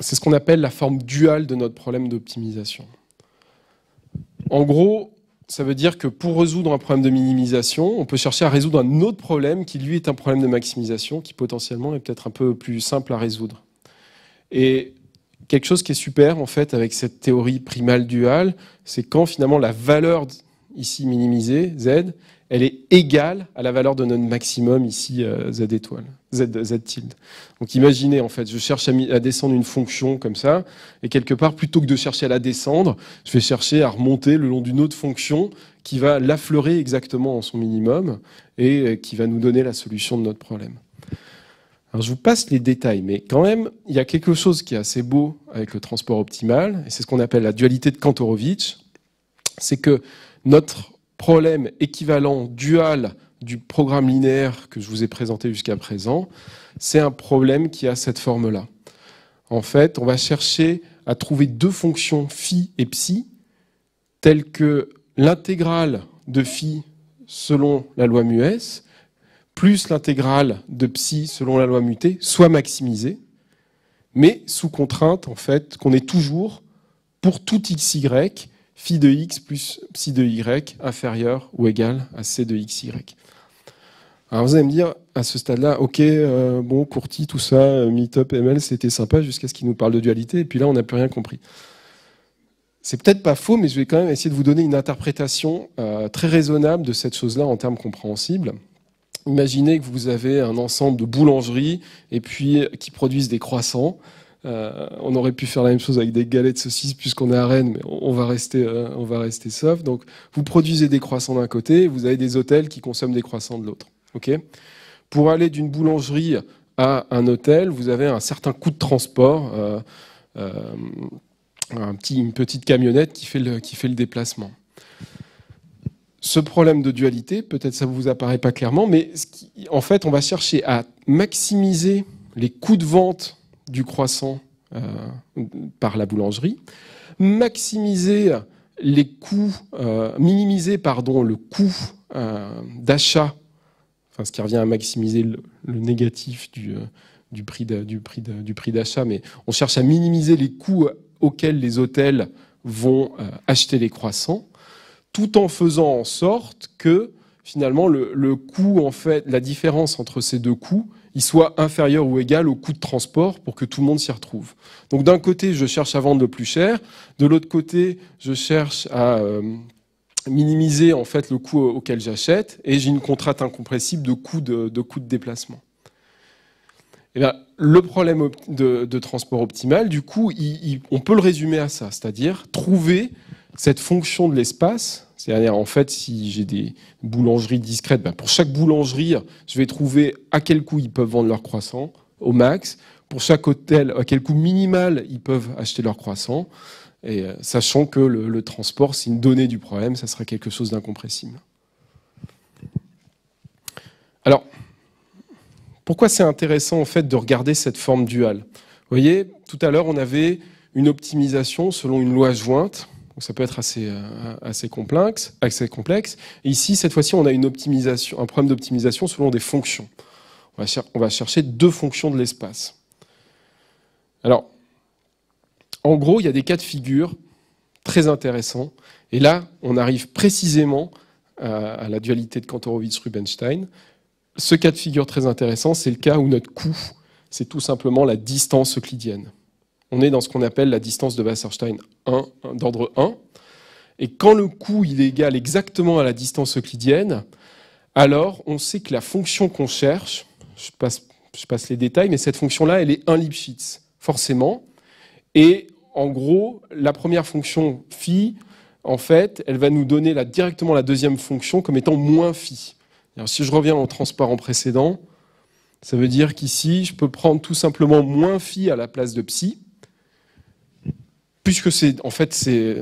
c'est ce qu'on appelle la forme duale de notre problème d'optimisation. En gros, ça veut dire que pour résoudre un problème de minimisation, on peut chercher à résoudre un autre problème qui, lui, est un problème de maximisation, qui potentiellement est peut-être un peu plus simple à résoudre. Et quelque chose qui est super, en fait, avec cette théorie primale duale, c'est quand finalement la valeur ici minimisée, z, elle est égale à la valeur de notre maximum ici, euh, z étoile, z, tilde. Donc imaginez, en fait, je cherche à, descendre une fonction comme ça, et quelque part, plutôt que de chercher à la descendre, je vais chercher à remonter le long d'une autre fonction qui va l'affleurer exactement en son minimum et euh, qui va nous donner la solution de notre problème. Alors je vous passe les détails, mais quand même, il y a quelque chose qui est assez beau avec le transport optimal, et c'est ce qu'on appelle la dualité de Kantorovitch, c'est que notre problème équivalent dual du programme linéaire que je vous ai présenté jusqu'à présent, c'est un problème qui a cette forme-là. En fait, on va chercher à trouver deux fonctions phi et psi, telles que l'intégrale de phi selon la loi mu-s, plus l'intégrale de psi selon la loi mutée, soit maximisée, mais sous contrainte, en fait, qu'on est toujours, pour tout xy, phi de x plus psi de y inférieur ou égal à c de xy. Alors vous allez me dire, à ce stade-là, ok, euh, bon, Courti, tout ça, euh, Meetup, ML, c'était sympa jusqu'à ce qu'il nous parle de dualité, et puis là, on n'a plus rien compris. C'est peut-être pas faux, mais je vais quand même essayer de vous donner une interprétation euh, très raisonnable de cette chose-là en termes compréhensibles. Imaginez que vous avez un ensemble de boulangeries et puis qui produisent des croissants. Euh, on aurait pu faire la même chose avec des galettes de saucisses puisqu'on est à Rennes, mais on va rester, euh, sauf. Donc, vous produisez des croissants d'un côté, vous avez des hôtels qui consomment des croissants de l'autre. Pour aller d'une boulangerie à un hôtel, vous avez un certain coût de transport, euh, petit, une petite camionnette qui fait le déplacement ce problème de dualité, peut-être ça ne vous apparaît pas clairement, mais en fait, on va chercher à maximiser les coûts de vente du croissant euh, par la boulangerie, maximiser les coûts, euh, minimiser pardon, le coût euh, d'achat, enfin, ce qui revient à maximiser le, négatif du, du prix d'achat, mais on cherche à minimiser les coûts auxquels les hôtels vont acheter les croissants tout en faisant en sorte que finalement le, coût, en fait, la différence entre ces deux coûts, il soit inférieur ou égal au coût de transport pour que tout le monde s'y retrouve. Donc d'un côté, je cherche à vendre le plus cher, de l'autre côté, je cherche à euh, minimiser en fait le coût auquel j'achète, et j'ai une contrainte incompressible de coût de, de, de déplacement. Et eh bien, le problème de, transport optimal, du coup, on peut le résumer à ça, c'est-à-dire trouver cette fonction de l'espace, c'est-à-dire en fait, si j'ai des boulangeries discrètes, ben, pour chaque boulangerie, je vais trouver à quel coût ils peuvent vendre leur croissant au max. Pour chaque hôtel, à quel coût minimal ils peuvent acheter leur croissant. Et euh, sachant que le, transport, c'est une donnée du problème, ça serait quelque chose d'incompressible. Alors, pourquoi c'est intéressant en fait de regarder cette forme duale? Vous voyez, tout à l'heure, on avait une optimisation selon une loi jointe ça peut être assez, euh, complexe, ici, cette fois-ci, on a une optimisation, un problème d'optimisation selon des fonctions. On va, chercher deux fonctions de l'espace. Alors, en gros, il y a des cas de figure très intéressants. Et là, on arrive précisément à, la dualité de Kantorowicz-Rubinstein. Ce cas de figure très intéressant, c'est le cas où notre coût, c'est tout simplement la distance euclidienne on est dans ce qu'on appelle la distance de Wasserstein 1, d'ordre 1. Et quand le coût est égal exactement à la distance euclidienne, alors on sait que la fonction qu'on cherche, je passe, les détails, mais cette fonction-là, elle est 1 Lipschitz, forcément. Et en gros, la première fonction phi, en fait, elle va nous donner directement la deuxième fonction comme étant moins phi. Si je reviens au transparent précédent, ça veut dire qu'ici, je peux prendre tout simplement moins phi à la place de psi puisque c'est, en fait, c'est,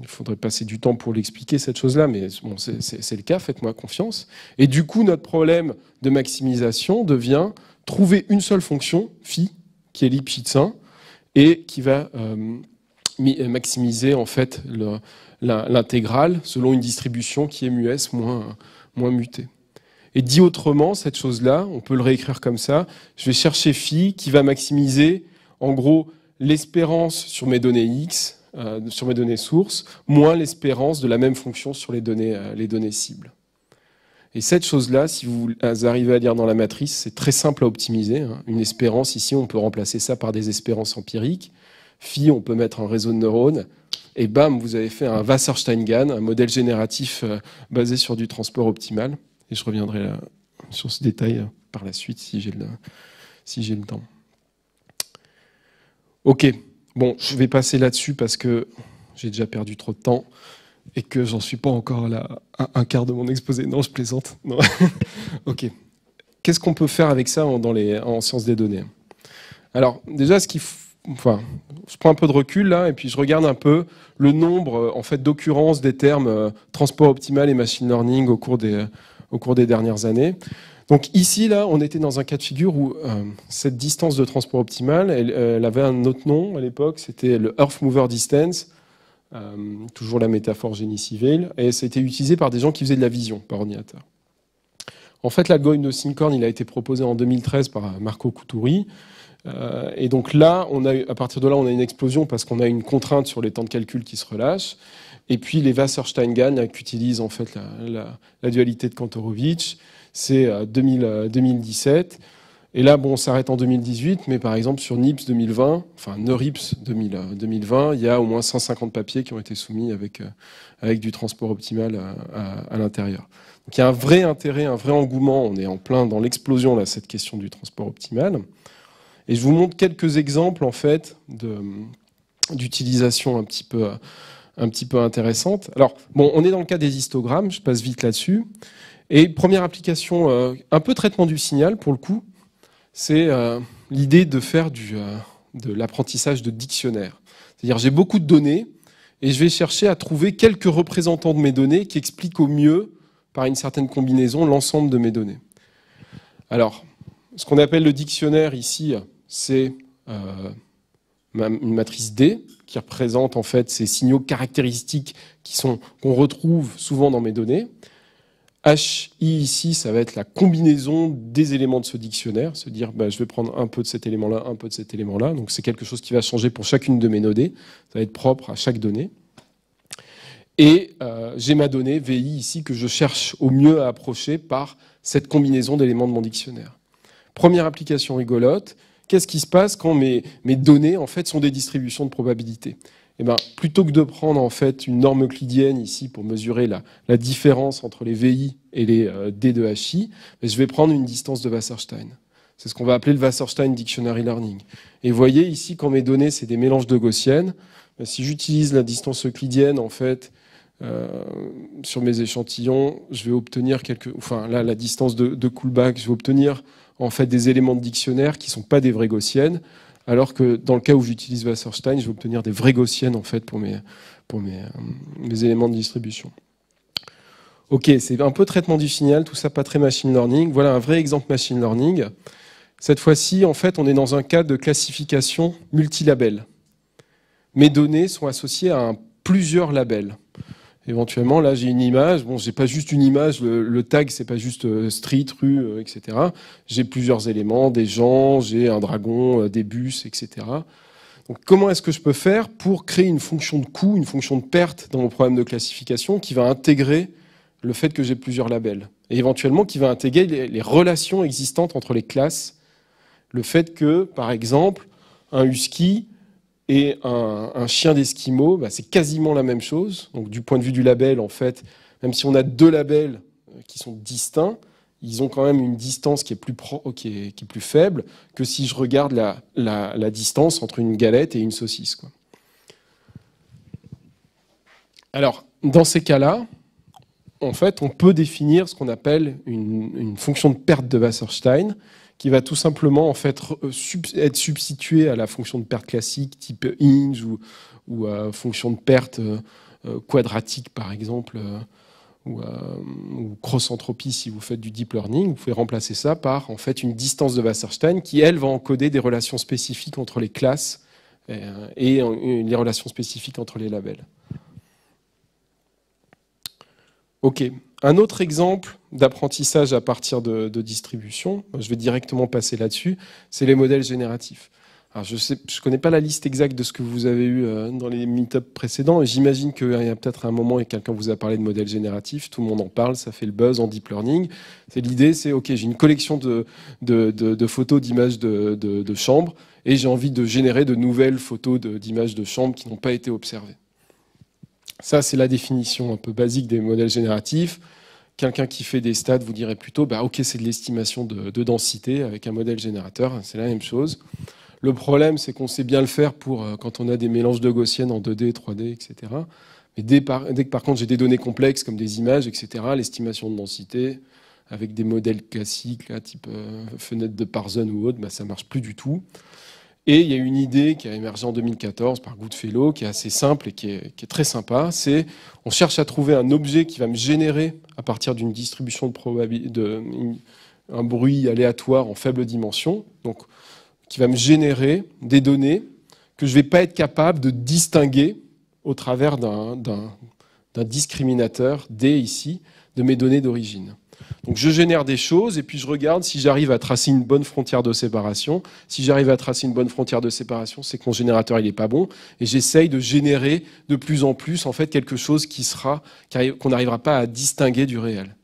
il faudrait passer du temps pour l'expliquer cette chose-là, mais bon, c'est le cas, faites-moi confiance. Et du coup, notre problème de maximisation devient trouver une seule fonction, phi, qui est Lipschitz1, et qui va euh, maximiser en fait l'intégrale selon une distribution qui est mus moins, moins mutée. Et dit autrement, cette chose-là, on peut le réécrire comme ça, je vais chercher phi qui va maximiser, en gros, l'espérance sur mes données X, euh, sur mes données sources, moins l'espérance de la même fonction sur les données, euh, cibles. Et cette chose-là, si vous arrivez à lire dans la matrice, c'est très simple à optimiser. Hein. Une espérance, ici, on peut remplacer ça par des espérances empiriques. phi, on peut mettre un réseau de neurones, et bam, vous avez fait un Wasserstein-GAN, un modèle génératif euh, basé sur du transport optimal. Et je reviendrai sur ce détail par la suite si j'ai le, si le temps. Ok, bon, je vais passer là-dessus parce que j'ai déjà perdu trop de temps et que j'en suis pas encore à un, quart de mon exposé. Non, je plaisante. ok. Qu'est-ce qu'on peut faire avec ça en, dans sciences des données? Alors, déjà, ce qu'il enfin, je prends un peu de recul là et puis je regarde un peu le nombre en fait d'occurrences des termes euh, transport optimal et machine learning au cours des dernières années. Donc ici, là, on était dans un cas de figure où euh, cette distance de transport optimal, elle, elle avait un autre nom à l'époque, c'était le Earth Mover Distance. Euh, toujours la métaphore génie civil, et ça a été utilisé par des gens qui faisaient de la vision par ordinateur. En fait, l'algorithme de Syncorn, il a été proposé en 2013 par Marco Couturi. Euh, et donc là, on a, à partir de là, on a une explosion parce qu'on a une contrainte sur les temps de calcul qui se relâchent. Et puis les Wasserstein-GAN qui utilisent en fait la, dualité de Kantorowicz, c'est 2017. Et là, bon, on s'arrête en 2018, mais par exemple sur NIPS 2020, enfin NeurIPS 2020, il y a au moins 150 papiers qui ont été soumis avec, euh, avec du transport optimal à, l'intérieur. Donc il y a un vrai intérêt, un vrai engouement. On est en plein dans l'explosion là, cette question du transport optimal. Et je vous montre quelques exemples en fait d'utilisation un petit peu un petit peu intéressante. Alors bon, on est dans le cas des histogrammes. Je passe vite là-dessus. Et première application, euh, un peu traitement du signal pour le coup c'est euh, l'idée de faire euh, de l'apprentissage de dictionnaire. C'est-à-dire j'ai beaucoup de données et je vais chercher à trouver quelques représentants de mes données qui expliquent au mieux, par une certaine combinaison, l'ensemble de mes données. Alors, ce qu'on appelle le dictionnaire ici, c'est une matrice D qui représente en fait ces signaux caractéristiques qu'on retrouve souvent dans mes données. HI ici, ça va être la combinaison des éléments de ce dictionnaire, se dire bah, je vais prendre un peu de cet élément-là, un peu de cet élément-là. Donc c'est quelque chose qui va changer pour chacune de mes nodées. Ça va être propre à chaque donnée. Et euh, j'ai ma donnée VI ici que je cherche au mieux à approcher par cette combinaison d'éléments de mon dictionnaire. Première application rigolote, qu'est-ce qui se passe quand mes, mes données en fait sont des distributions de probabilité? Eh ben, plutôt que de prendre en fait une norme euclidienne ici pour mesurer la, la différence entre les VI et les euh, D de HI, ben, je vais prendre une distance de Wasserstein. C'est ce qu'on va appeler le Wasserstein Dictionary Learning. Et vous voyez ici, quand mes données, c'est des mélanges de gaussiennes, ben, si j'utilise la distance euclidienne, en fait, euh, sur mes échantillons, je vais obtenir quelques, enfin là, la distance de, de je vais obtenir en fait des éléments de dictionnaire qui sont pas des vraies gaussiennes alors que dans le cas où j'utilise Wasserstein, je vais obtenir des vraies gaussiennes en fait pour mes, pour mes, mes éléments de distribution. Ok, c'est un peu traitement du signal, tout ça pas très machine learning. Voilà un vrai exemple machine learning. Cette fois-ci, en fait, on est dans un cas de classification multilabel. Mes données sont associées à plusieurs labels. Éventuellement, là, j'ai une image. Bon, j'ai pas juste une image. Le, le tag, c'est pas juste euh, street, rue, euh, etc. J'ai plusieurs éléments, des gens, j'ai un dragon, euh, des bus, etc. Donc, comment est-ce que je peux faire pour créer une fonction de coût, une fonction de perte dans mon problème de classification qui va intégrer le fait que j'ai plusieurs labels? Et éventuellement qui va intégrer les, les relations existantes entre les classes. Le fait que, par exemple, un husky et un, chien d'esquimau, bah, c'est quasiment la même chose. Donc du point de vue du label, en fait, même si on a deux labels euh, qui sont distincts, ils ont quand même une distance qui est plus, plus faible que si je regarde la, distance entre une galette et une saucisse. Alors, dans ces cas-là, en fait, on peut définir ce qu'on appelle une, fonction de perte de Wasserstein qui va tout simplement en fait euh, être substitué à la fonction de perte classique type hinge ou, à fonction de perte euh, euh, quadratique par exemple ou, ou cross-entropie si vous faites du deep learning. Vous pouvez remplacer ça par en fait une distance de Wasserstein qui elle va encoder des relations spécifiques entre les classes et les relations spécifiques entre les labels. Ok, un autre exemple d'apprentissage à partir de, distribution, je vais directement passer là-dessus, c'est les modèles génératifs. alors je je connais pas la liste exacte de ce que vous avez eu euh, dans les meet-up précédents. J'imagine qu'il y a peut-être un moment et quelqu'un vous a parlé de modèle génératif. Tout le monde en parle, ça fait le buzz en deep learning. C'est l'idée, c'est ok, j'ai une collection de, de, de, photos d'images de, de, chambres et j'ai envie de générer de nouvelles photos d'images de, chambres qui n'ont pas été observées. Ça, c'est la définition un peu basique des modèles génératifs. Quelqu'un qui fait des stats vous dirait plutôt, bah ok, c'est de l'estimation de, densité avec un modèle générateur. C'est la même chose. Le problème, c'est qu'on sait bien le faire pour euh, quand on a des mélanges de gaussiennes en 2D, 3D, etc. Mais dès, que par contre j'ai des données complexes comme des images, etc., l'estimation de densité avec des modèles classiques, type euh, fenêtre de Parsons ou autre, bah, ça marche plus du tout. Et il y a une idée qui a émergé en 2014 par Goodfellow, qui est assez simple et qui est, très sympa. C'est on cherche à trouver un objet qui va me générer à partir d'une distribution de probabilité, un bruit aléatoire en faible dimension. Donc qui va me générer des données que je ne vais pas être capable de distinguer au travers d'un discriminateur D ici de mes données d'origine. Donc je génère des choses et puis je regarde si j'arrive à tracer une bonne frontière de séparation. Si j'arrive à tracer une bonne frontière de séparation, c'est que mon générateur il n'est pas bon et j'essaye de générer de plus en plus en fait quelque chose qui sera qu'on n'arrivera pas à distinguer du réel.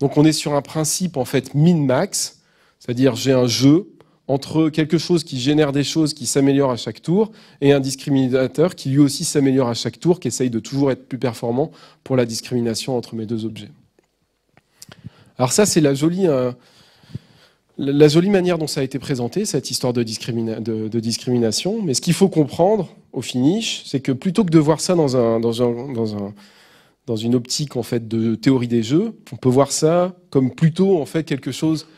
Donc on est sur un principe en fait min-max, c'est-à-dire j'ai un jeu entre quelque chose qui génère des choses qui s'améliorent à chaque tour et un discriminateur qui lui aussi s'améliore à chaque tour, qui essaye de toujours être plus performant pour la discrimination entre mes deux objets. Alors ça, c'est la jolie, euh, la jolie manière dont ça a été présenté, cette histoire de, de, discrimination. Mais ce qu'il faut comprendre au finish, c'est que plutôt que de voir ça dans, un, dans, un, dans, un, dans une optique en fait de théorie des jeux, on peut voir ça comme plutôt en fait quelque chose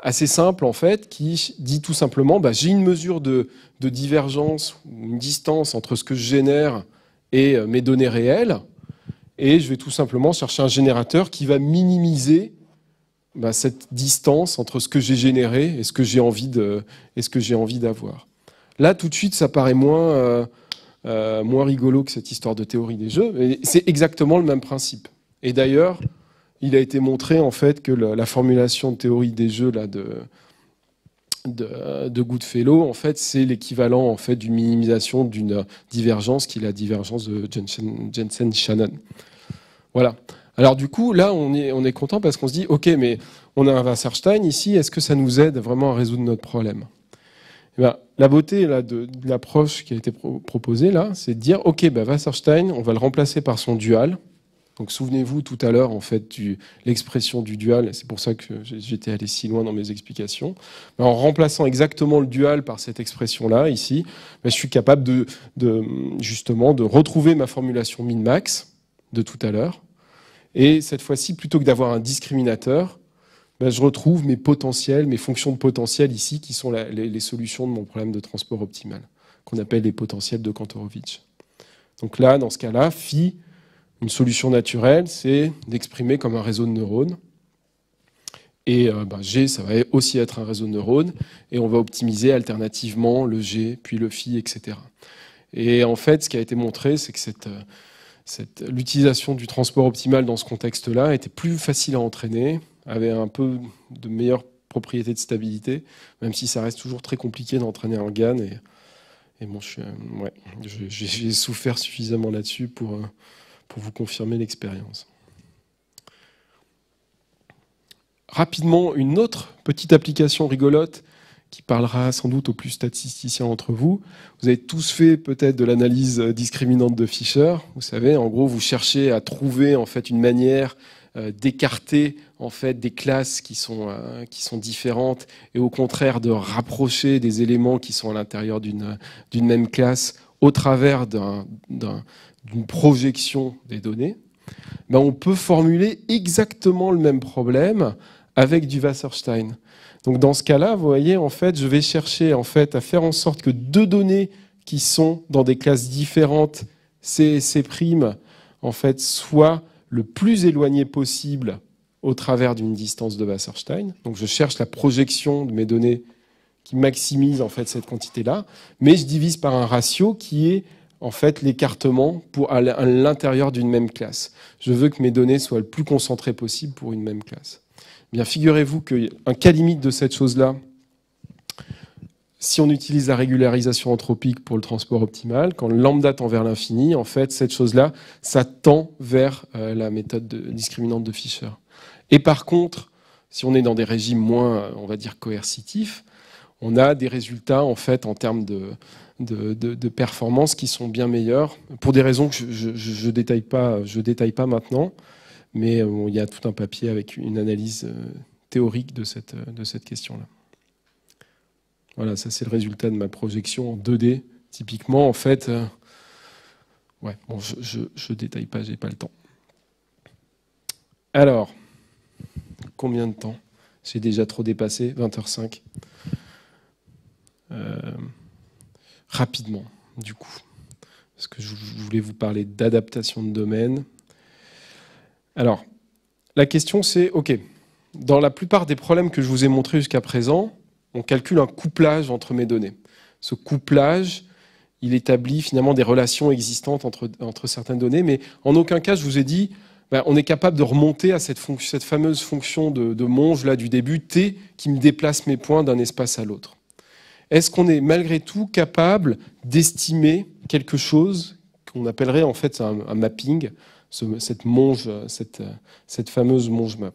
assez simple en fait, qui dit tout simplement bah, j'ai une mesure de, divergence ou une distance entre ce que je génère et euh, mes données réelles, et je vais tout simplement chercher un générateur qui va minimiser bah, cette distance entre ce que j'ai généré et ce que j'ai envie de et ce que j'ai envie d'avoir. Là, tout de suite, ça paraît moins euh, euh, moins rigolo que cette histoire de théorie des jeux, mais c'est exactement le même principe. Et d'ailleurs, il a été montré en fait que la, formulation de théorie des jeux là, de, de, Goodfellow, en fait, c'est l'équivalent en fait d'une minimisation d'une divergence qui est la divergence de Jensen-Shannon. Voilà. Alors du coup, là, on est, on est content parce qu'on se dit, ok, mais on a un Wasserstein ici, est-ce que ça nous aide vraiment à résoudre notre problème? Eh ben, La beauté de, l'approche qui a été proposée là, c'est de dire, ok, ben, Wasserstein, on va le remplacer par son dual, donc souvenez-vous tout à l'heure en fait l'expression du dual, c'est pour ça que j'étais allé si loin dans mes explications. en remplaçant exactement le dual par cette expression-là ici, ben, je suis capable de, justement de retrouver ma formulation min-max de tout à l'heure. Et cette fois-ci, plutôt que d'avoir un discriminateur, ben, je retrouve mes potentiels, mes fonctions de potentiel ici, qui sont les, solutions de mon problème de transport optimal, qu'on appelle les potentiels de Kantorovich. Donc là, dans ce cas-là, phi une solution naturelle, c'est d'exprimer comme un réseau de neurones. Et euh, bah, G, ça va aussi être un réseau de neurones. Et on va optimiser alternativement le G, puis le phi, etc. Et en fait, ce qui a été montré, c'est que cette, cette, l'utilisation du transport optimal dans ce contexte-là était plus facile à entraîner, avait un peu de meilleures propriétés de stabilité, même si ça reste toujours très compliqué d'entraîner un GAN. Et, j'ai souffert suffisamment là-dessus pour, euh, pour vous confirmer l'expérience. Rapidement, une autre petite application rigolote qui parlera sans doute aux plus statisticiens entre vous. Vous avez tous fait peut-être de l'analyse discriminante de Fisher. Vous savez, en gros, vous cherchez à trouver en fait une manière euh, d'écarter en fait des classes qui sont euh, qui sont différentes et au contraire de rapprocher des éléments qui sont à l'intérieur d'une d'une même classe au travers d'un d'une projection des données, ben on peut formuler exactement le même problème avec du Wasserstein. Donc dans ce cas-là, vous voyez, en fait, je vais chercher en fait à faire en sorte que deux données qui sont dans des classes différentes, C et C', en fait, soient le plus éloignées possible au travers d'une distance de Wasserstein. Donc je cherche la projection de mes données qui maximise en fait cette quantité-là, mais je divise par un ratio qui est en fait l'écartement pour à l'intérieur d'une même classe. Je veux que mes données soient le plus concentrées possible pour une même classe. Figurez-vous qu'un cas limite de cette chose-là, si on utilise la régularisation anthropique pour le transport optimal, quand lambda tend vers l'infini, en fait, cette chose-là, ça tend vers euh, la méthode discriminante de Fischer. Et par contre, si on est dans des régimes moins, on va dire, coercitifs, on a des résultats, en fait, en termes de, performance qui sont bien meilleurs, pour des raisons que je ne détaille pas maintenant, mais euh, il y a tout un papier avec une analyse euh, théorique de cette, de cette question-là. Voilà, ça c'est le résultat de ma projection en 2D. Typiquement, en fait, euh, ouais, bon, je ne détaille pas, j'ai pas le temps. Alors, combien de temps? J'ai déjà trop dépassé, 20h05. rapidement, du coup, parce que je voulais vous parler d'adaptation de domaine. Alors, la question c'est, OK, dans la plupart des problèmes que je vous ai montrés jusqu'à présent, on calcule un couplage entre mes données. Ce couplage, il établit finalement des relations existantes entre, certaines données, mais en aucun cas je vous ai dit, ben, on est capable de remonter à cette, fameuse fonction de, de, Monge là, du début, t, qui me déplace mes points d'un espace à l'autre. Est-ce qu'on est malgré tout capable d'estimer quelque chose qu'on appellerait en fait un mapping cette fameuse monge map.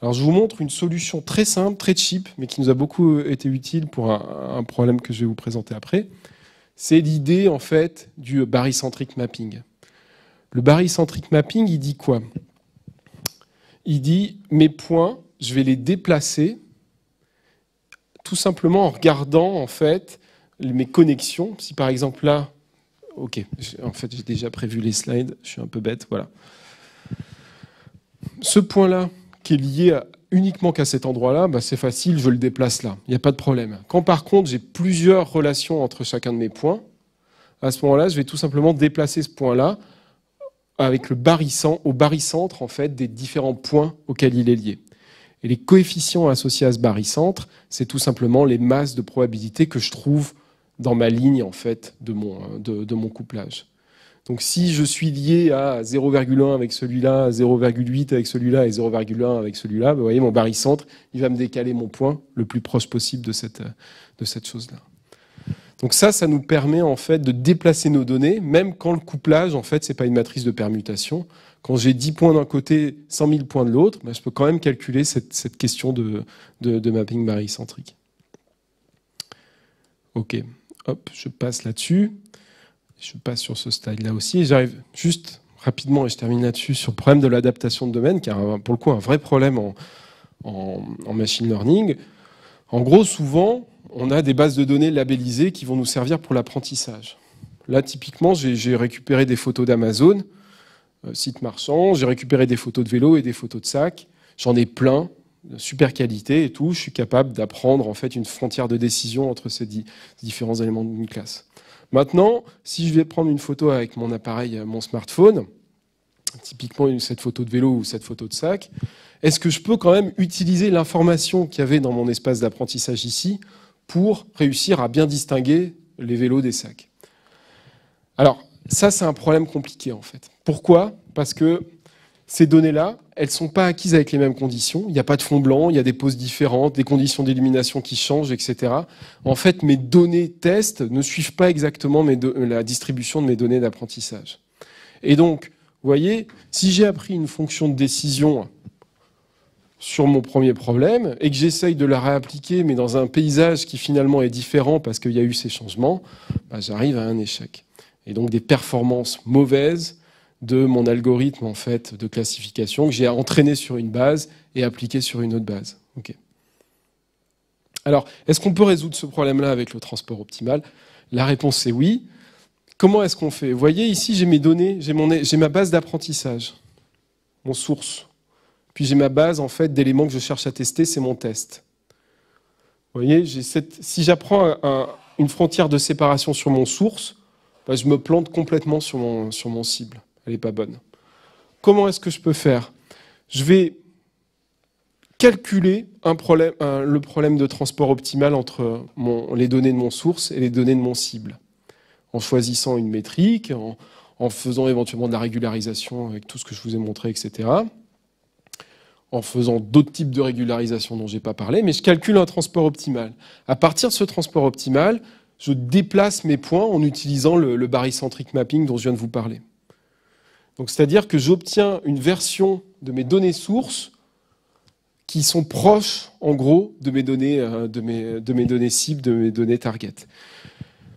Alors je vous montre une solution très simple, très cheap, mais qui nous a beaucoup été utile pour un, problème que je vais vous présenter après. C'est l'idée en fait du barycentric mapping. Le barycentric mapping, il dit quoi? Il dit mes points, je vais les déplacer tout simplement en regardant en fait mes connexions. Si par exemple là, Ok, en fait j'ai déjà prévu les slides, je suis un peu bête, voilà. Ce point-là, qui est lié uniquement qu'à cet endroit-là, bah, c'est facile, je le déplace là, il n'y a pas de problème. Quand par contre j'ai plusieurs relations entre chacun de mes points, à ce moment-là, je vais tout simplement déplacer ce point-là avec le au barycentre en fait des différents points auxquels il est lié. Et les coefficients associés à ce barycentre, c'est tout simplement les masses de probabilité que je trouve dans ma ligne en fait de mon, de, mon couplage. Donc si je suis lié à 0,1 avec celui-là, 0,8 avec celui-là et 0,1 avec celui-là, vous voyez mon barycentre, il va me décaler mon point le plus proche possible de cette, de cette chose-là. Donc ça, ça nous permet en fait de déplacer nos données, même quand le couplage, en fait, c'est pas une matrice de permutation. Quand j'ai 10 points d'un côté, 100 000 points de l'autre, ben, je peux quand même calculer cette, cette question de, de, de mapping barycentrique. OK. Hop, je passe là-dessus. Je passe sur ce slide-là aussi. J'arrive juste rapidement, et je termine là-dessus, sur le problème de l'adaptation de domaine, qui est pour le coup un vrai problème en, en, machine learning. En gros, souvent, on a des bases de données labellisées qui vont nous servir pour l'apprentissage. Là, typiquement, j'ai récupéré des photos d'Amazon, euh, site marchand, j'ai récupéré des photos de vélo et des photos de sacs. J'en ai plein super qualité et tout, je suis capable d'apprendre en fait une frontière de décision entre ces différents éléments d'une classe. Maintenant, si je vais prendre une photo avec mon appareil, mon smartphone, typiquement cette photo de vélo ou cette photo de sac, est-ce que je peux quand même utiliser l'information qu'il y avait dans mon espace d'apprentissage ici pour réussir à bien distinguer les vélos des sacs? Alors, ça, c'est un problème compliqué en fait. Pourquoi? Parce que ces données-là, elles ne sont pas acquises avec les mêmes conditions. Il n'y a pas de fond blanc, il y a des poses différentes, des conditions d'illumination qui changent, etc. En fait, mes données test ne suivent pas exactement la distribution de mes données d'apprentissage. Et donc, vous voyez, si j'ai appris une fonction de décision sur mon premier problème et que j'essaye de la réappliquer, mais dans un paysage qui finalement est différent parce qu'il y a eu ces changements, bah, j'arrive à un échec. Et donc des performances mauvaises de mon algorithme en fait de classification que j'ai entraîné sur une base et appliqué sur une autre base. Alors, est-ce qu'on peut résoudre ce problème-là avec le transport optimal? La réponse est oui. Comment est-ce qu'on fait? Vous voyez ici, j'ai mes données, j'ai ma base d'apprentissage, mon source. Puis j'ai ma base en fait d'éléments que je cherche à tester, c'est mon test. Vous voyez, si j'apprends une frontière de séparation sur mon source, bah, je me plante complètement sur mon, sur mon cible elle n'est pas bonne. Comment est-ce que je peux faire? Je vais calculer le problème de transport optimal entre les données de mon source et les données de mon cible, en choisissant une métrique, en, faisant éventuellement de la régularisation avec tout ce que je vous ai montré, etc. en faisant d'autres types de régularisation dont je n'ai pas parlé, mais je calcule un transport optimal. À partir de ce transport optimal, je déplace mes points en utilisant le, le barycentric mapping dont je viens de vous parler. Donc, c'est-à-dire que j'obtiens une version de mes données sources qui sont proches, en gros, de mes données, euh, de mes données cibles, de mes données target.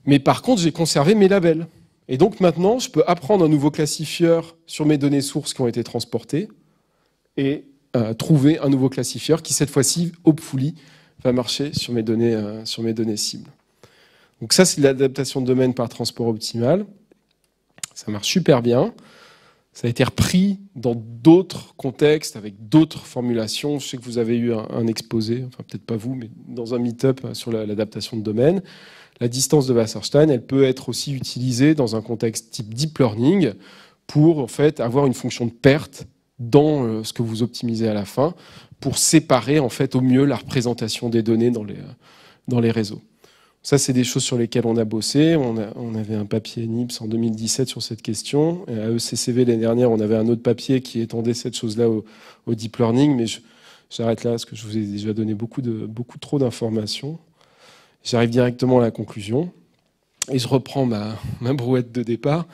Mais par contre, j'ai conservé mes labels. Et donc maintenant, je peux apprendre un nouveau classifieur sur mes données sources qui ont été transportées et euh, trouver un nouveau classifieur qui, cette fois-ci, hopefully, va marcher sur mes données, euh, sur mes données cibles. Donc ça, c'est l'adaptation de domaine par transport optimal. Ça marche super bien. Ça a été repris dans d'autres contextes, avec d'autres formulations. Je sais que vous avez eu un, exposé, enfin peut-être pas vous, mais dans un meet-up sur l'adaptation de domaine. La distance de Wasserstein, elle peut être aussi utilisée dans un contexte type deep learning pour en fait avoir une fonction de perte dans euh, ce que vous optimisez à la fin pour séparer en fait au mieux la représentation des données dans les, euh, dans les réseaux. Ça, c'est des choses sur lesquelles on a bossé. On, avait un papier NIPS en 2017 sur cette question. À ECCV l'année dernière, on avait un autre papier qui étendait cette chose-là au, deep learning. Mais j'arrête là parce que je vous ai déjà donné beaucoup, trop d'informations. J'arrive directement à la conclusion. Et je reprends ma, brouette de départ.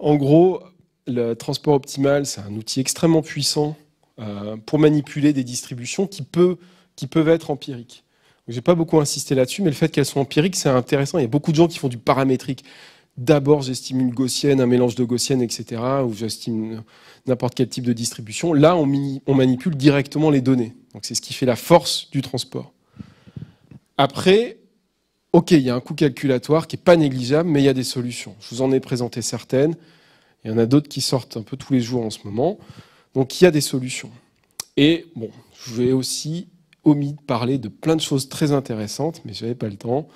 En gros, le transport optimal, c'est un outil extrêmement puissant euh, pour manipuler des distributions qui peuvent être empiriques. J'ai pas beaucoup insisté là-dessus, mais le fait qu'elles soient empiriques, c'est intéressant. Il y a beaucoup de gens qui font du paramétrique. D'abord, j'estime une gaussienne, un mélange de gaussiennes, etc., ou j'estime n'importe quel type de distribution. Là, on, on manipule directement les données. Donc, c'est ce qui fait la force du transport. Après, OK, il y a un coût calculatoire qui n'est pas négligeable, mais il y a des solutions. Je vous en ai présenté certaines. Il y en a d'autres qui sortent un peu tous les jours en ce moment. Donc, il y a des solutions. Et bon, je vais aussi omis de parler de plein de choses très intéressantes, mais je n'avais pas le temps,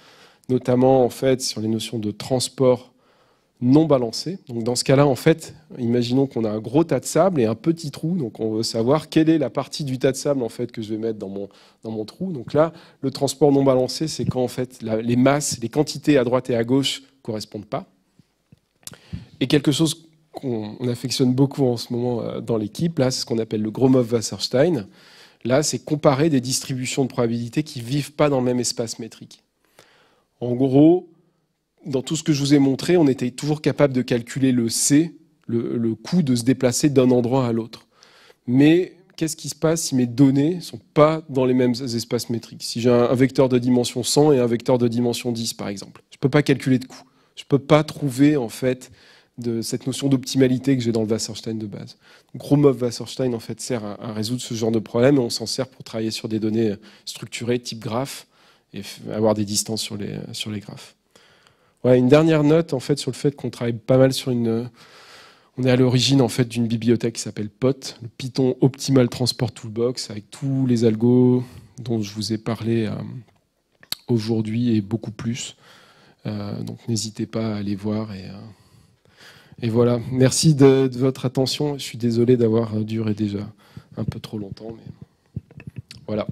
notamment en fait sur les notions de transport non balancé. Donc dans ce cas-là, en fait, imaginons qu'on a un gros tas de sable et un petit trou. Donc on veut savoir quelle est la partie du tas de sable en fait que je vais mettre dans mon trou. Donc là, le transport non balancé, c'est quand fait les masses, les quantités à droite et à gauche correspondent pas. Et quelque chose qu'on affectionne beaucoup en ce moment euh, dans l'équipe, là, c'est ce qu'on appelle le Gromov-Wasserstein. Là, c'est comparer des distributions de probabilité qui ne vivent pas dans le même espace métrique. En gros, dans tout ce que je vous ai montré, on était toujours capable de calculer le C, le, coût de se déplacer d'un endroit à l'autre. Mais qu'est-ce qui se passe si mes données ne sont pas dans les mêmes espaces métriques? Si j'ai un, vecteur de dimension 100 et un vecteur de dimension 10, par exemple, je ne peux pas calculer de coût. Je ne peux pas trouver en fait de cette notion d'optimalité que j'ai dans le Wasserstein de base. Gromov Wasserstein en fait sert à, résoudre ce genre de problème et on s'en sert pour travailler sur des données structurées type graphe et avoir des distances sur les, sur les graphes. Ouais, une dernière note sur le fait qu'on travaille pas mal sur une on est à l'origine en fait d'une bibliothèque qui s'appelle POT, le Python Optimal Transport Toolbox avec tous les algos dont je vous ai parlé euh, aujourd'hui et beaucoup plus. Euh, donc n'hésitez pas à aller voir et euh, et voilà, merci de, votre attention. Je suis désolé d'avoir duré déjà un peu trop longtemps, mais voilà.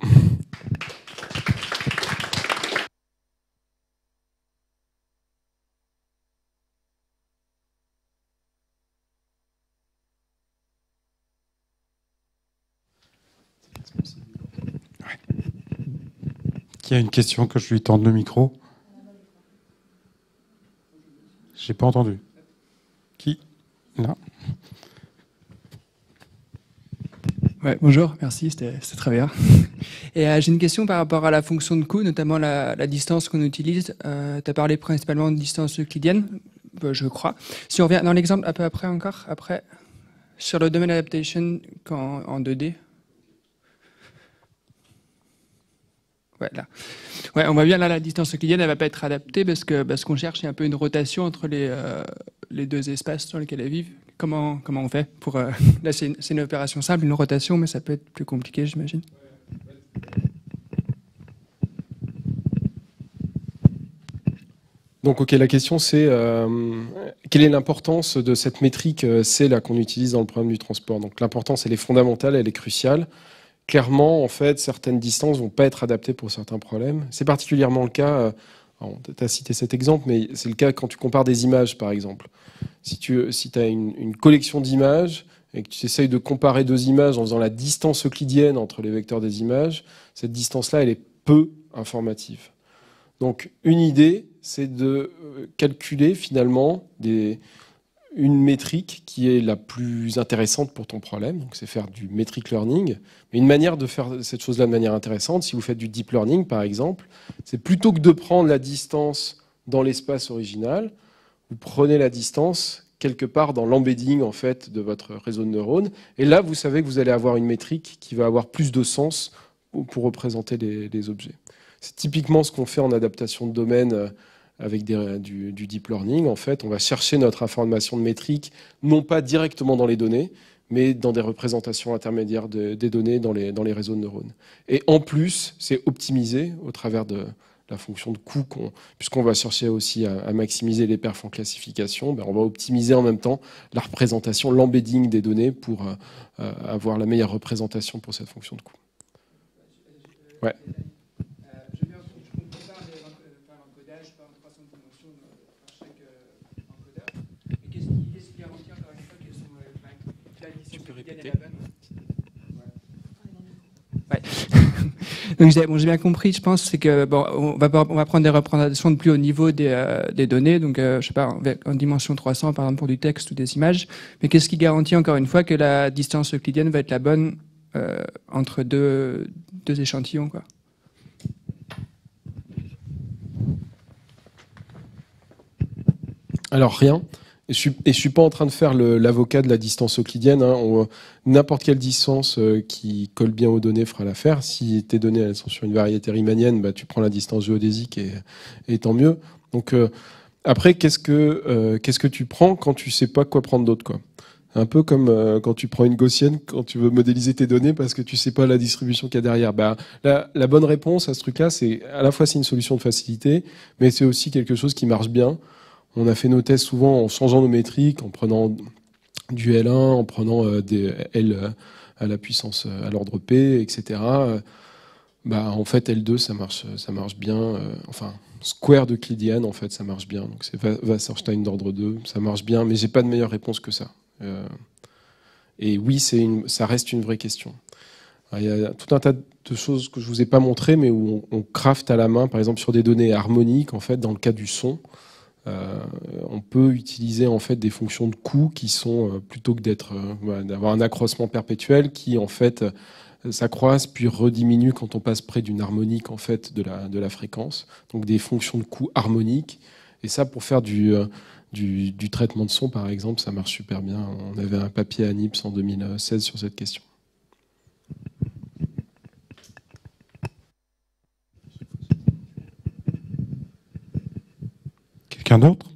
Qui a une question que je lui tende le micro J'ai pas entendu. Là. Bonjour, merci, c'était très bien. Euh, j'ai une question par rapport à la fonction de coût, notamment la, distance qu'on utilise. Euh, tu as parlé principalement de distance euclidienne, bah, je crois. Si on revient dans l'exemple un peu après encore, après, sur le domaine adaptation en 2D. Ouais. Ouais, on voit bien là la distance euclidienne, elle va pas être adaptée parce que parce qu'on cherche un peu une rotation entre les, euh, les deux espaces dans lesquels elles vivent. Comment, comment on fait pour... Euh, là, c'est une, opération simple, une rotation, mais ça peut être plus compliqué, j'imagine. Donc, ok, la question c'est euh, quelle est l'importance de cette métrique C là qu'on utilise dans le problème du transport? Donc, l'importance elle est fondamentale, elle est cruciale. Clairement, en fait, certaines distances vont pas être adaptées pour certains problèmes. C'est particulièrement le cas tu as cité cet exemple, mais c'est le cas quand tu compares des images, par exemple. Si tu si as une, collection d'images et que tu essayes de comparer deux images en faisant la distance euclidienne entre les vecteurs des images, cette distance-là, elle est peu informative. Donc une idée, c'est de euh, calculer finalement une métrique qui est la plus intéressante pour ton problème. Donc c'est faire du metric learning. Mais une manière de faire cette chose-là de manière intéressante, si vous faites du deep learning par exemple, c'est plutôt que de prendre la distance dans l'espace original, vous prenez la distance quelque part dans l'embedding en fait de votre réseau de neurones. Et là, vous savez que vous allez avoir une métrique qui va avoir plus de sens pour représenter les, objets. C'est typiquement ce qu'on fait en adaptation de domaine avec du, deep learning. En fait, on va chercher notre information de métrique, non pas directement dans les données, mais dans des représentations intermédiaires des données dans les, dans les réseaux de neurones. Et en plus, c'est optimisé au travers de, la fonction de coût, puisqu'on va chercher aussi à, maximiser les perfs en classification, ben on va optimiser en même temps la représentation, l'embedding des données pour euh, euh, avoir la meilleure représentation pour cette fonction de coût. Ouais. Tu peux répéter Ouais. Donc j'ai bien compris, je pense, c'est que bon, on va, on va prendre des représentations de plus haut niveau des, euh, des données, donc euh, je sais pas en, dimension 300 par exemple pour du texte ou des images. Mais qu'est-ce qui garantit encore une fois que la distance euclidienne va être la bonne euh, entre deux, deux échantillons, quoi? Alors rien. Et je ne suis, pas en train de faire l'avocat de la distance euclidienne. Hein. N'importe quelle distance euh, qui colle bien aux données fera l'affaire. Si tes données elles sont sur une variété riemannienne, bah, tu prends la distance géodésique et, et tant mieux. Donc euh, après, qu'est-ce que euh, qu'est-ce que tu prends quand tu sais pas quoi prendre d'autre quoi? Un peu comme quand tu prends une gaussienne quand tu veux modéliser tes données parce que tu sais pas la distribution qu'il y a derrière. Bah, la, la bonne réponse à ce truc-là, c'est à la fois c'est une solution de facilité, mais c'est aussi quelque chose qui marche bien. On a fait nos tests souvent en changeant nos métriques, en prenant du L1, en prenant euh, des L euh, à la puissance euh, à l'ordre P, etc. Bah, en fait, L2, ça marche, ça marche bien. enfin, square de Clidian, en fait, ça marche bien. Donc, c'est Wasserstein d'ordre 2, ça marche bien, mais j'ai pas de meilleure réponse que ça. et oui, ça reste une vraie question. Il y a tout un tas de choses que je vous ai pas montré, mais où on, on craft à la main, par exemple sur des données harmoniques, en fait, dans le cas du son. Euh, on peut utiliser en fait des fonctions de coût qui sont euh, plutôt que d'être euh, d'avoir un accroissement perpétuel qui en fait s'accroissent puis rediminue quand on passe près d'une harmonique en fait de la, de la fréquence. Donc des fonctions de coût harmoniques. Et ça, pour faire du, du, du, traitement de son, par exemple, ça marche super bien. On avait un papier à NIPS en 2016 sur cette question. D'autre?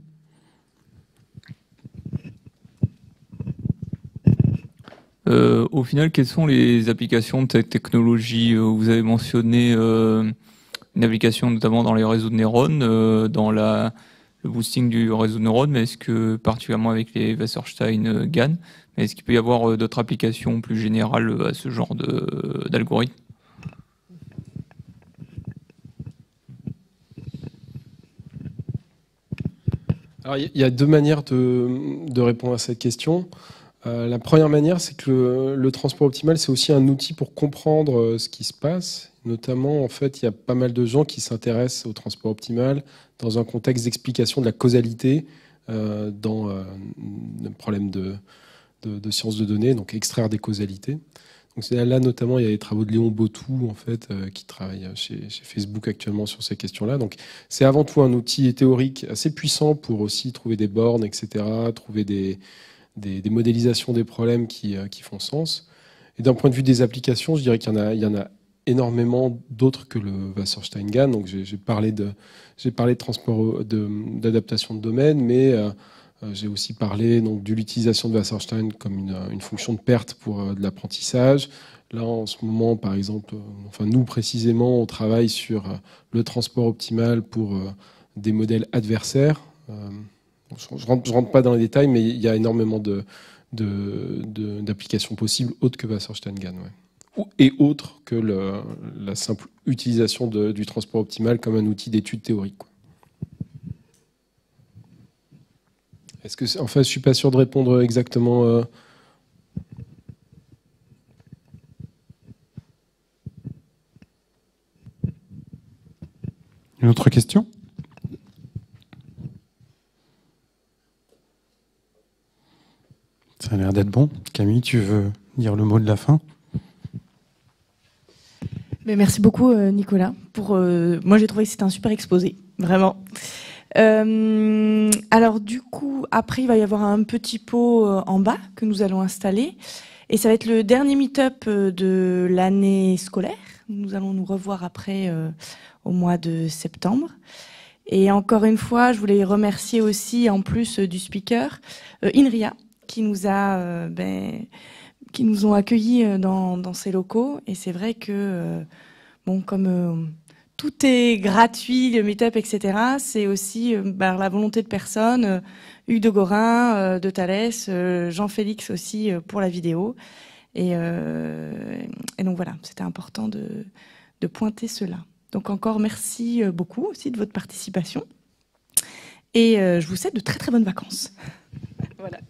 Euh, Au final, quelles sont les applications de cette technologie? Vous avez mentionné euh, une application notamment dans les réseaux de neurones, euh, dans la, le boosting du réseau de neurones, mais est-ce que particulièrement avec les Wasserstein GAN, est-ce qu'il peut y avoir d'autres applications plus générales à ce genre d'algorithme? Alors, il y a deux manières de, répondre à cette question. Euh, la première manière, c'est que le, transport optimal, c'est aussi un outil pour comprendre euh, ce qui se passe. Notamment, en fait, il y a pas mal de gens qui s'intéressent au transport optimal dans un contexte d'explication de la causalité euh, dans le problème de, de, sciences de données, donc extraire des causalités. Là, notamment, il y a les travaux de Léon Botou, en fait, euh, qui travaille chez, Facebook actuellement sur ces questions-là. Donc c'est avant tout un outil théorique assez puissant pour aussi trouver des bornes, etc., trouver des, modélisations des problèmes qui, euh, qui font sens. Et d'un point de vue des applications, je dirais qu'il y en a, énormément d'autres que le Wasserstein-GAN. Donc j'ai parlé de, transport, d'adaptation de, domaine, mais euh, euh, j'ai aussi parlé donc, de l'utilisation de Wasserstein comme une, fonction de perte pour euh, de l'apprentissage. Là, en ce moment, par exemple, euh, enfin nous précisément, on travaille sur le transport optimal pour des modèles adversaires. je ne rentre, pas dans les détails, mais il y a énormément d'applications possibles autres que Wasserstein-GAN. Et autres que la simple utilisation du transport optimal comme un outil d'étude théorique. Est-ce que, enfin, je suis pas sûr de répondre exactement. Euh. Une autre question? Ça a l'air d'être bon. Camille, tu veux dire le mot de la fin? Mais Merci beaucoup, euh, Nicolas. Pour, euh, moi, j'ai trouvé que c'était un super exposé, vraiment. Euh, alors, du coup, après, il va y avoir un petit pot euh, en bas que nous allons installer. Et ça va être le dernier meet-up euh, de l'année scolaire. Nous allons nous revoir après euh, au mois de septembre. Et encore une fois, je voulais remercier aussi, en plus du speaker, Inria, qui nous a, ben, qui nous ont accueillis dans, dans ces locaux. Et c'est vrai que, bon, comme tout est gratuit, le meet-up, etc., c'est aussi euh, ben, la volonté de personnes. euh, Hugues de Gorin, euh, de Thalès, Jean-Félix aussi pour la vidéo. Et, donc voilà, c'était important de, pointer cela. Donc encore merci beaucoup aussi de votre participation. Et je vous souhaite de très très bonnes vacances. voilà.